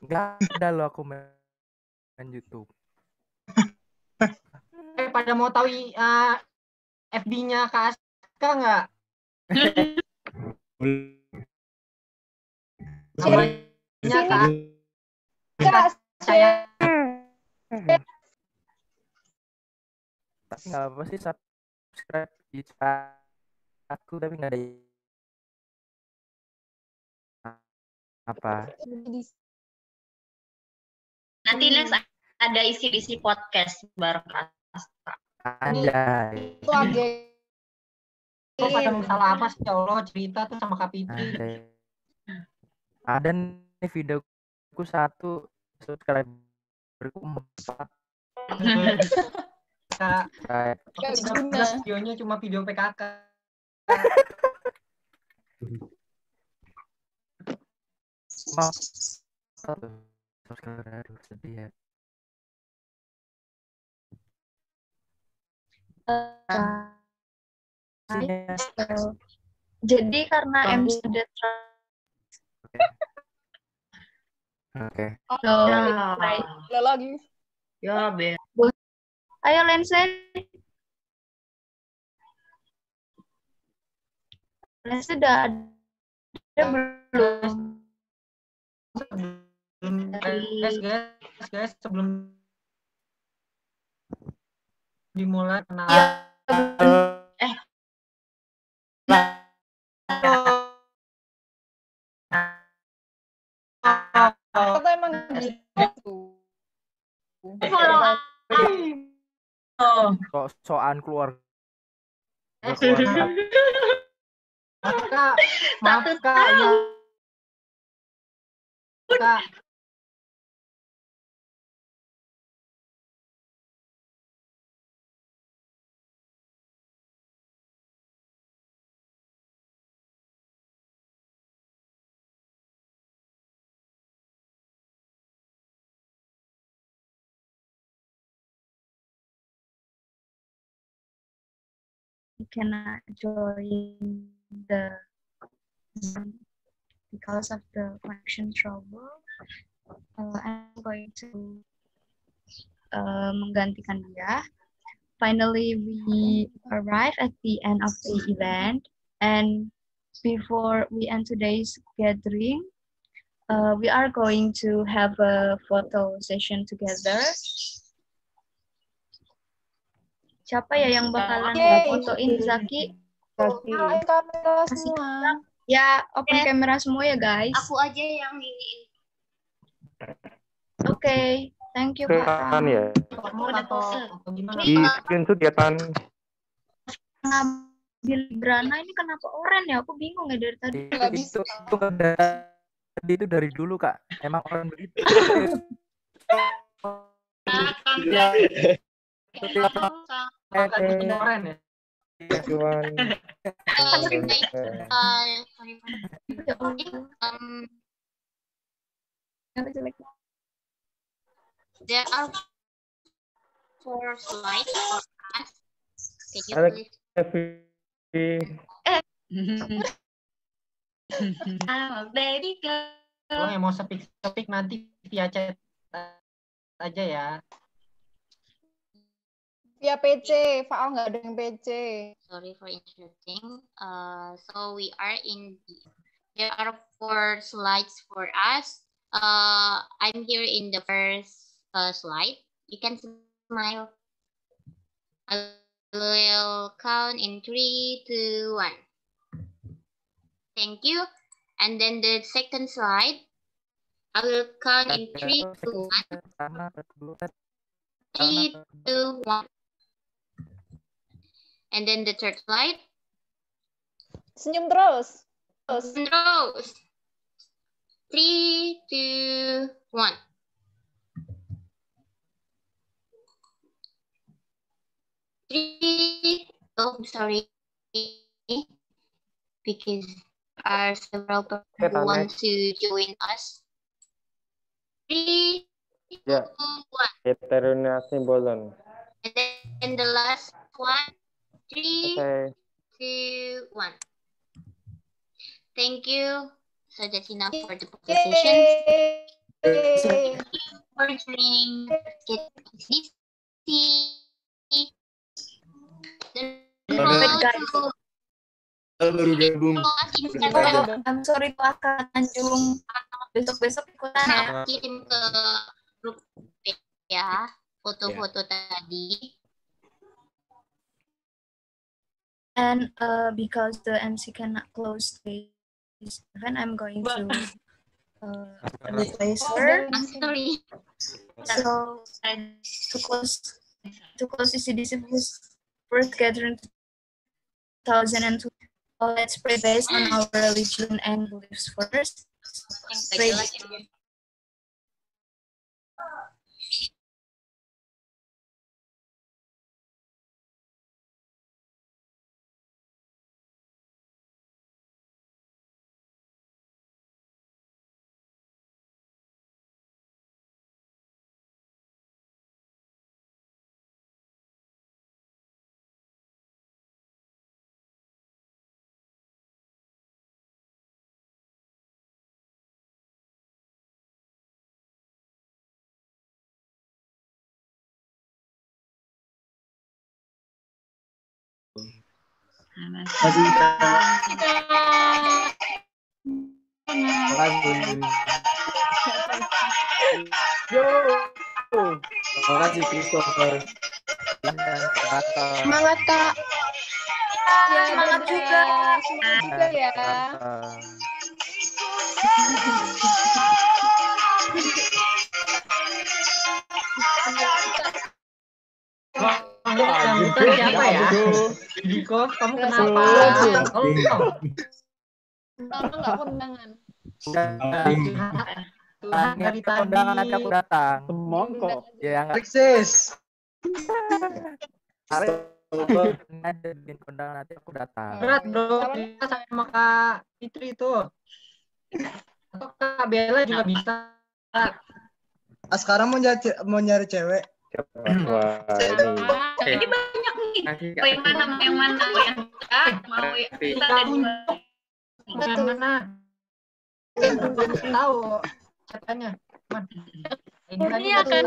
Nggak ada loh aku main YouTube. eh pada mau tahu uh, FB-nya Kak Aska nggak? Namanya Kak Kak, saya Tapi nggak apa sih subscribe di aku tapi nggak ada apa. Nanti next ada isi isi podcast bareng Aska. anjay. Itu aja. Lo pada masalah apa sih? Ya Allah cerita tuh sama Kak Fitri anjay. Ada nih videoku satu subscriberku empat Tiga belas videonya cuma video PKK aduh sedih ya Jadi karena MC sudah oke. So, Udah lagi. Ya, be. Ayo lensa. Lensa udah ada belum? guys guys guys sebelum dimulai kenal Eh. Kok soan keluar Kak, maaf kak. Ya. Kak, cannot join the Zoom because of the connection trouble. Uh, I'm going to uh, menggantikan dia. Finally, we arrive at the end of the event, and before we end today's gathering, uh, we are going to have a photo session together. Siapa ya yang bakalan Yeay. fotoin Zaki? Hai kamera semua. Ya, open kamera semua ya guys. Aku aja yang ini. Oke, thank you Kak. Kan ya. Kamu udah pose. Di screenshot ya Tan. Ngambil Brana ini kenapa oren ya? Aku bingung ya dari tadi. Bisa. Itu kan dari itu dari dulu kak. Emang orang begitu. Ya. Setiap Keren ya. Cuman Um, there are four slides for us. Can you Alex please? I'm a baby girl. Lo yang mau sepik sepik nanti via chat aja ya. Via PC, Faal nggak ada yang PC. Sorry for interrupting. Uh, so we are in. The, there are four slides for us. Uh, I'm here in the first uh, slide. You can smile. I will count in three, two, one. Thank you. And then the second slide, I will count in three, two, one. Three, two, one. And then the third slide. Senyum terus. Senyum terus. Three, two, one. Three, oh, sorry. Because are several people who want to join us. Three, Ya. two, one. Heteroneasi bolon. And then the last one. Three, Oke. two, one. Thank you. So that's enough for the presentations. Thank you for joining. Baru gabung. I'm sorry Pak Tanjung. Besok-besok ikutan ya. Kirim ke grup ya foto-foto tadi. And uh, because the MC cannot close this event, I'm going to uh, replace her. I'm sorry. So to close to close ECDC first, first gathering 2002. Uh, let's pray based on our religion and beliefs first. Pray. Yo. Terima kasih Christopher. Semangat kak. Ya, semangat juga. Semangat juga ya. Kamu sambutan siapa ya? Diko, kamu kenapa? Tolong. Karena nggak kondangan. Tuhan dari tadi. Kondangan nanti aku datang. Semongko. Ya nggak. Alexis. Bikin kondangan nanti aku datang. Berat bro, kita sama Kak Fitri itu. Atau Kak Bella juga bisa. Ah, sekarang mau nyari mau nyari cewek. Ini. Ini banyak nih yang mana? Yang mana? Mau yang? Mau yang kita. Yang mana? Yang tahu katanya. Kurnia akan